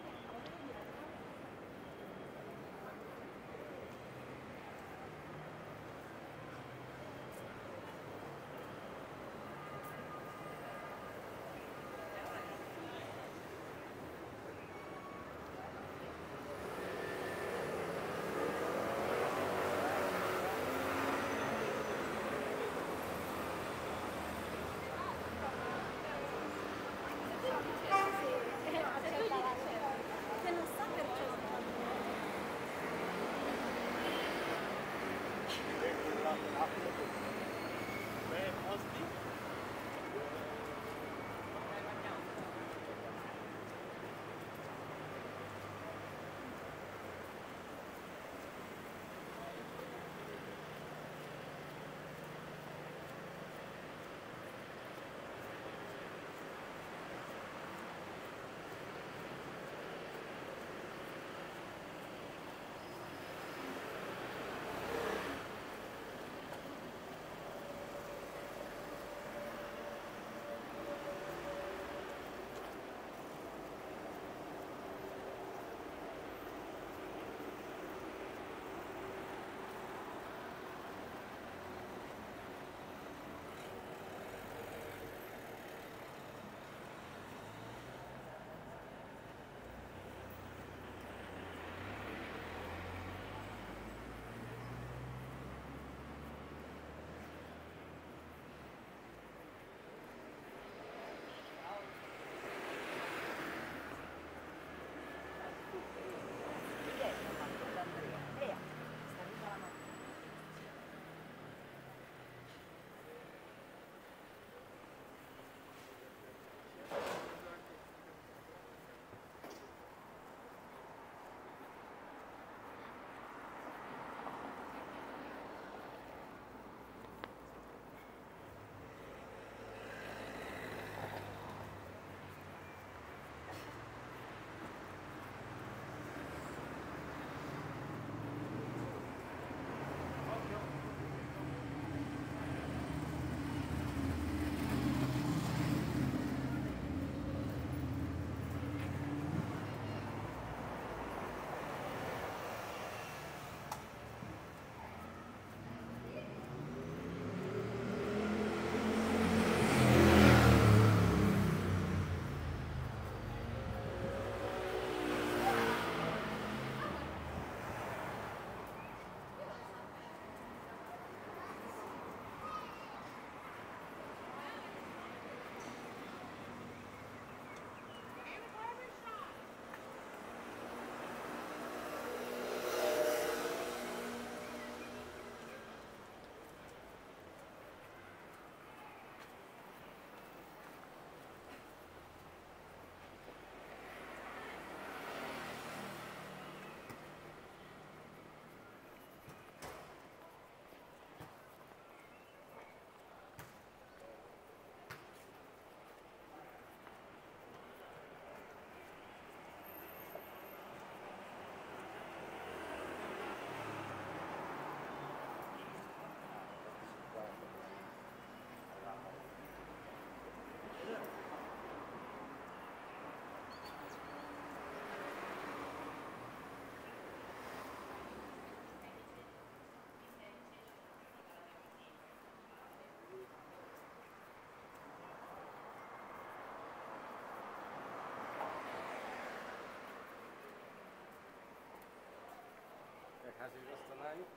Speaker 5: Has it just a knife?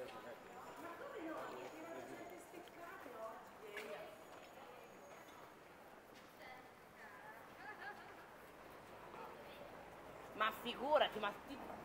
Speaker 5: Just a knife.
Speaker 1: Ma figurati, ma ti...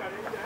Speaker 16: carente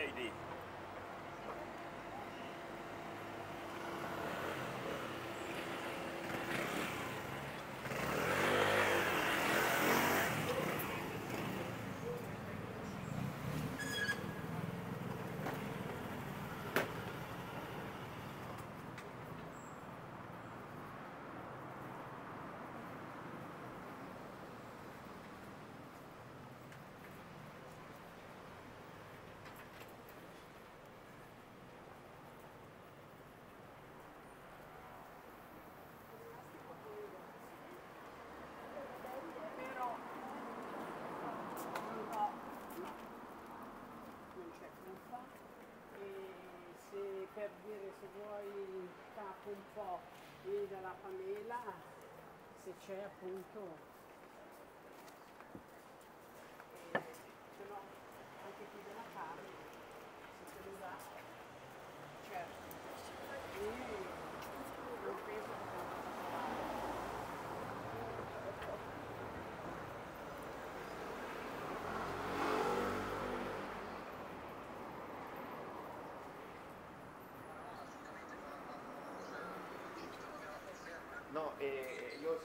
Speaker 16: AD.
Speaker 17: Dire se vuoi capo un po' lì della Pamela, se c'è appunto.
Speaker 8: eh, ellos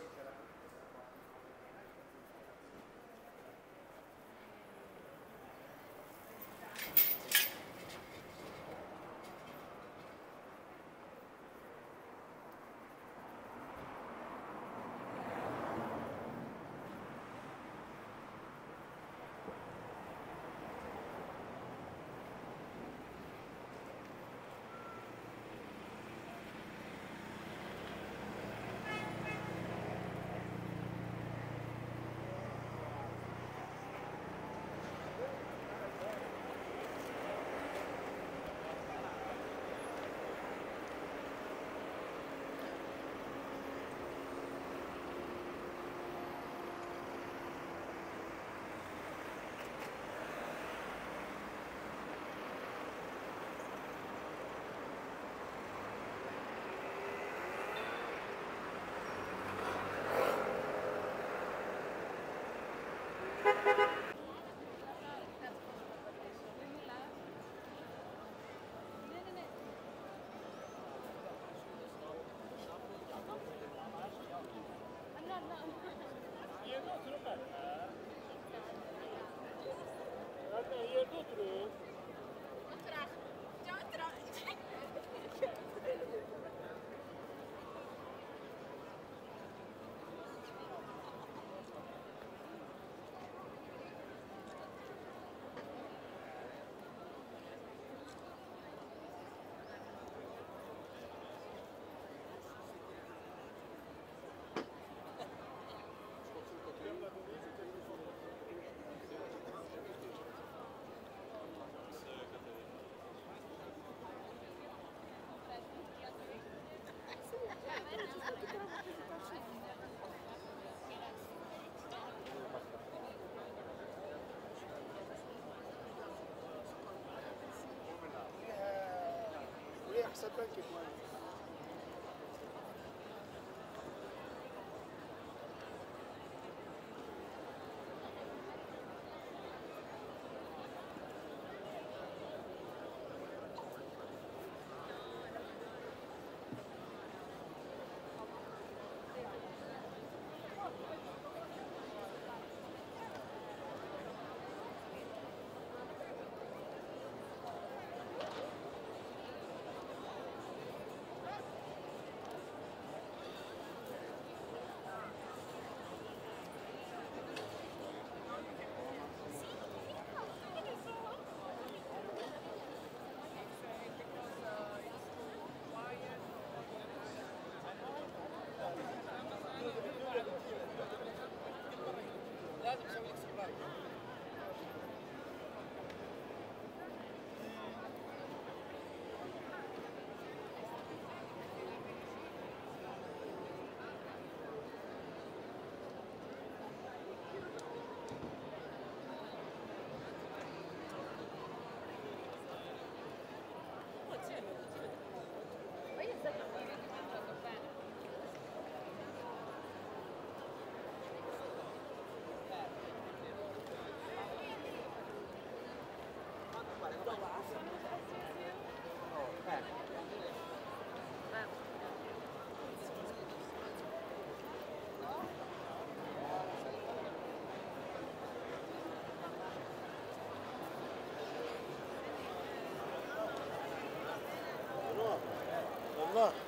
Speaker 17: どうする？الله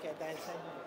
Speaker 17: Okay, thanks.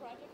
Speaker 17: project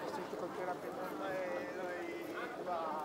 Speaker 17: costruito col terapeuta.
Speaker 8: Noi, noi qua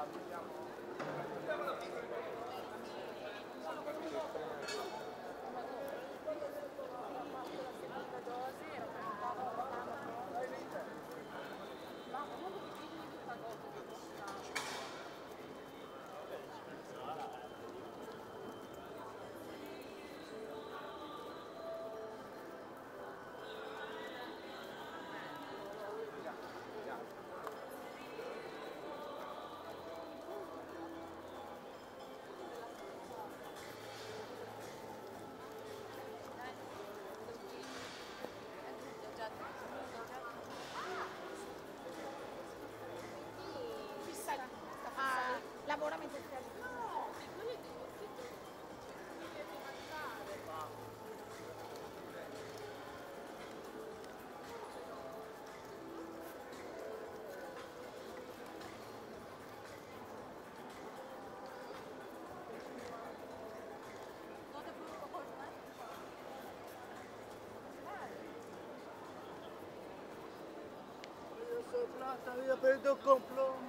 Speaker 2: lavora mentre stai
Speaker 8: Io sono plata, io perdo complot.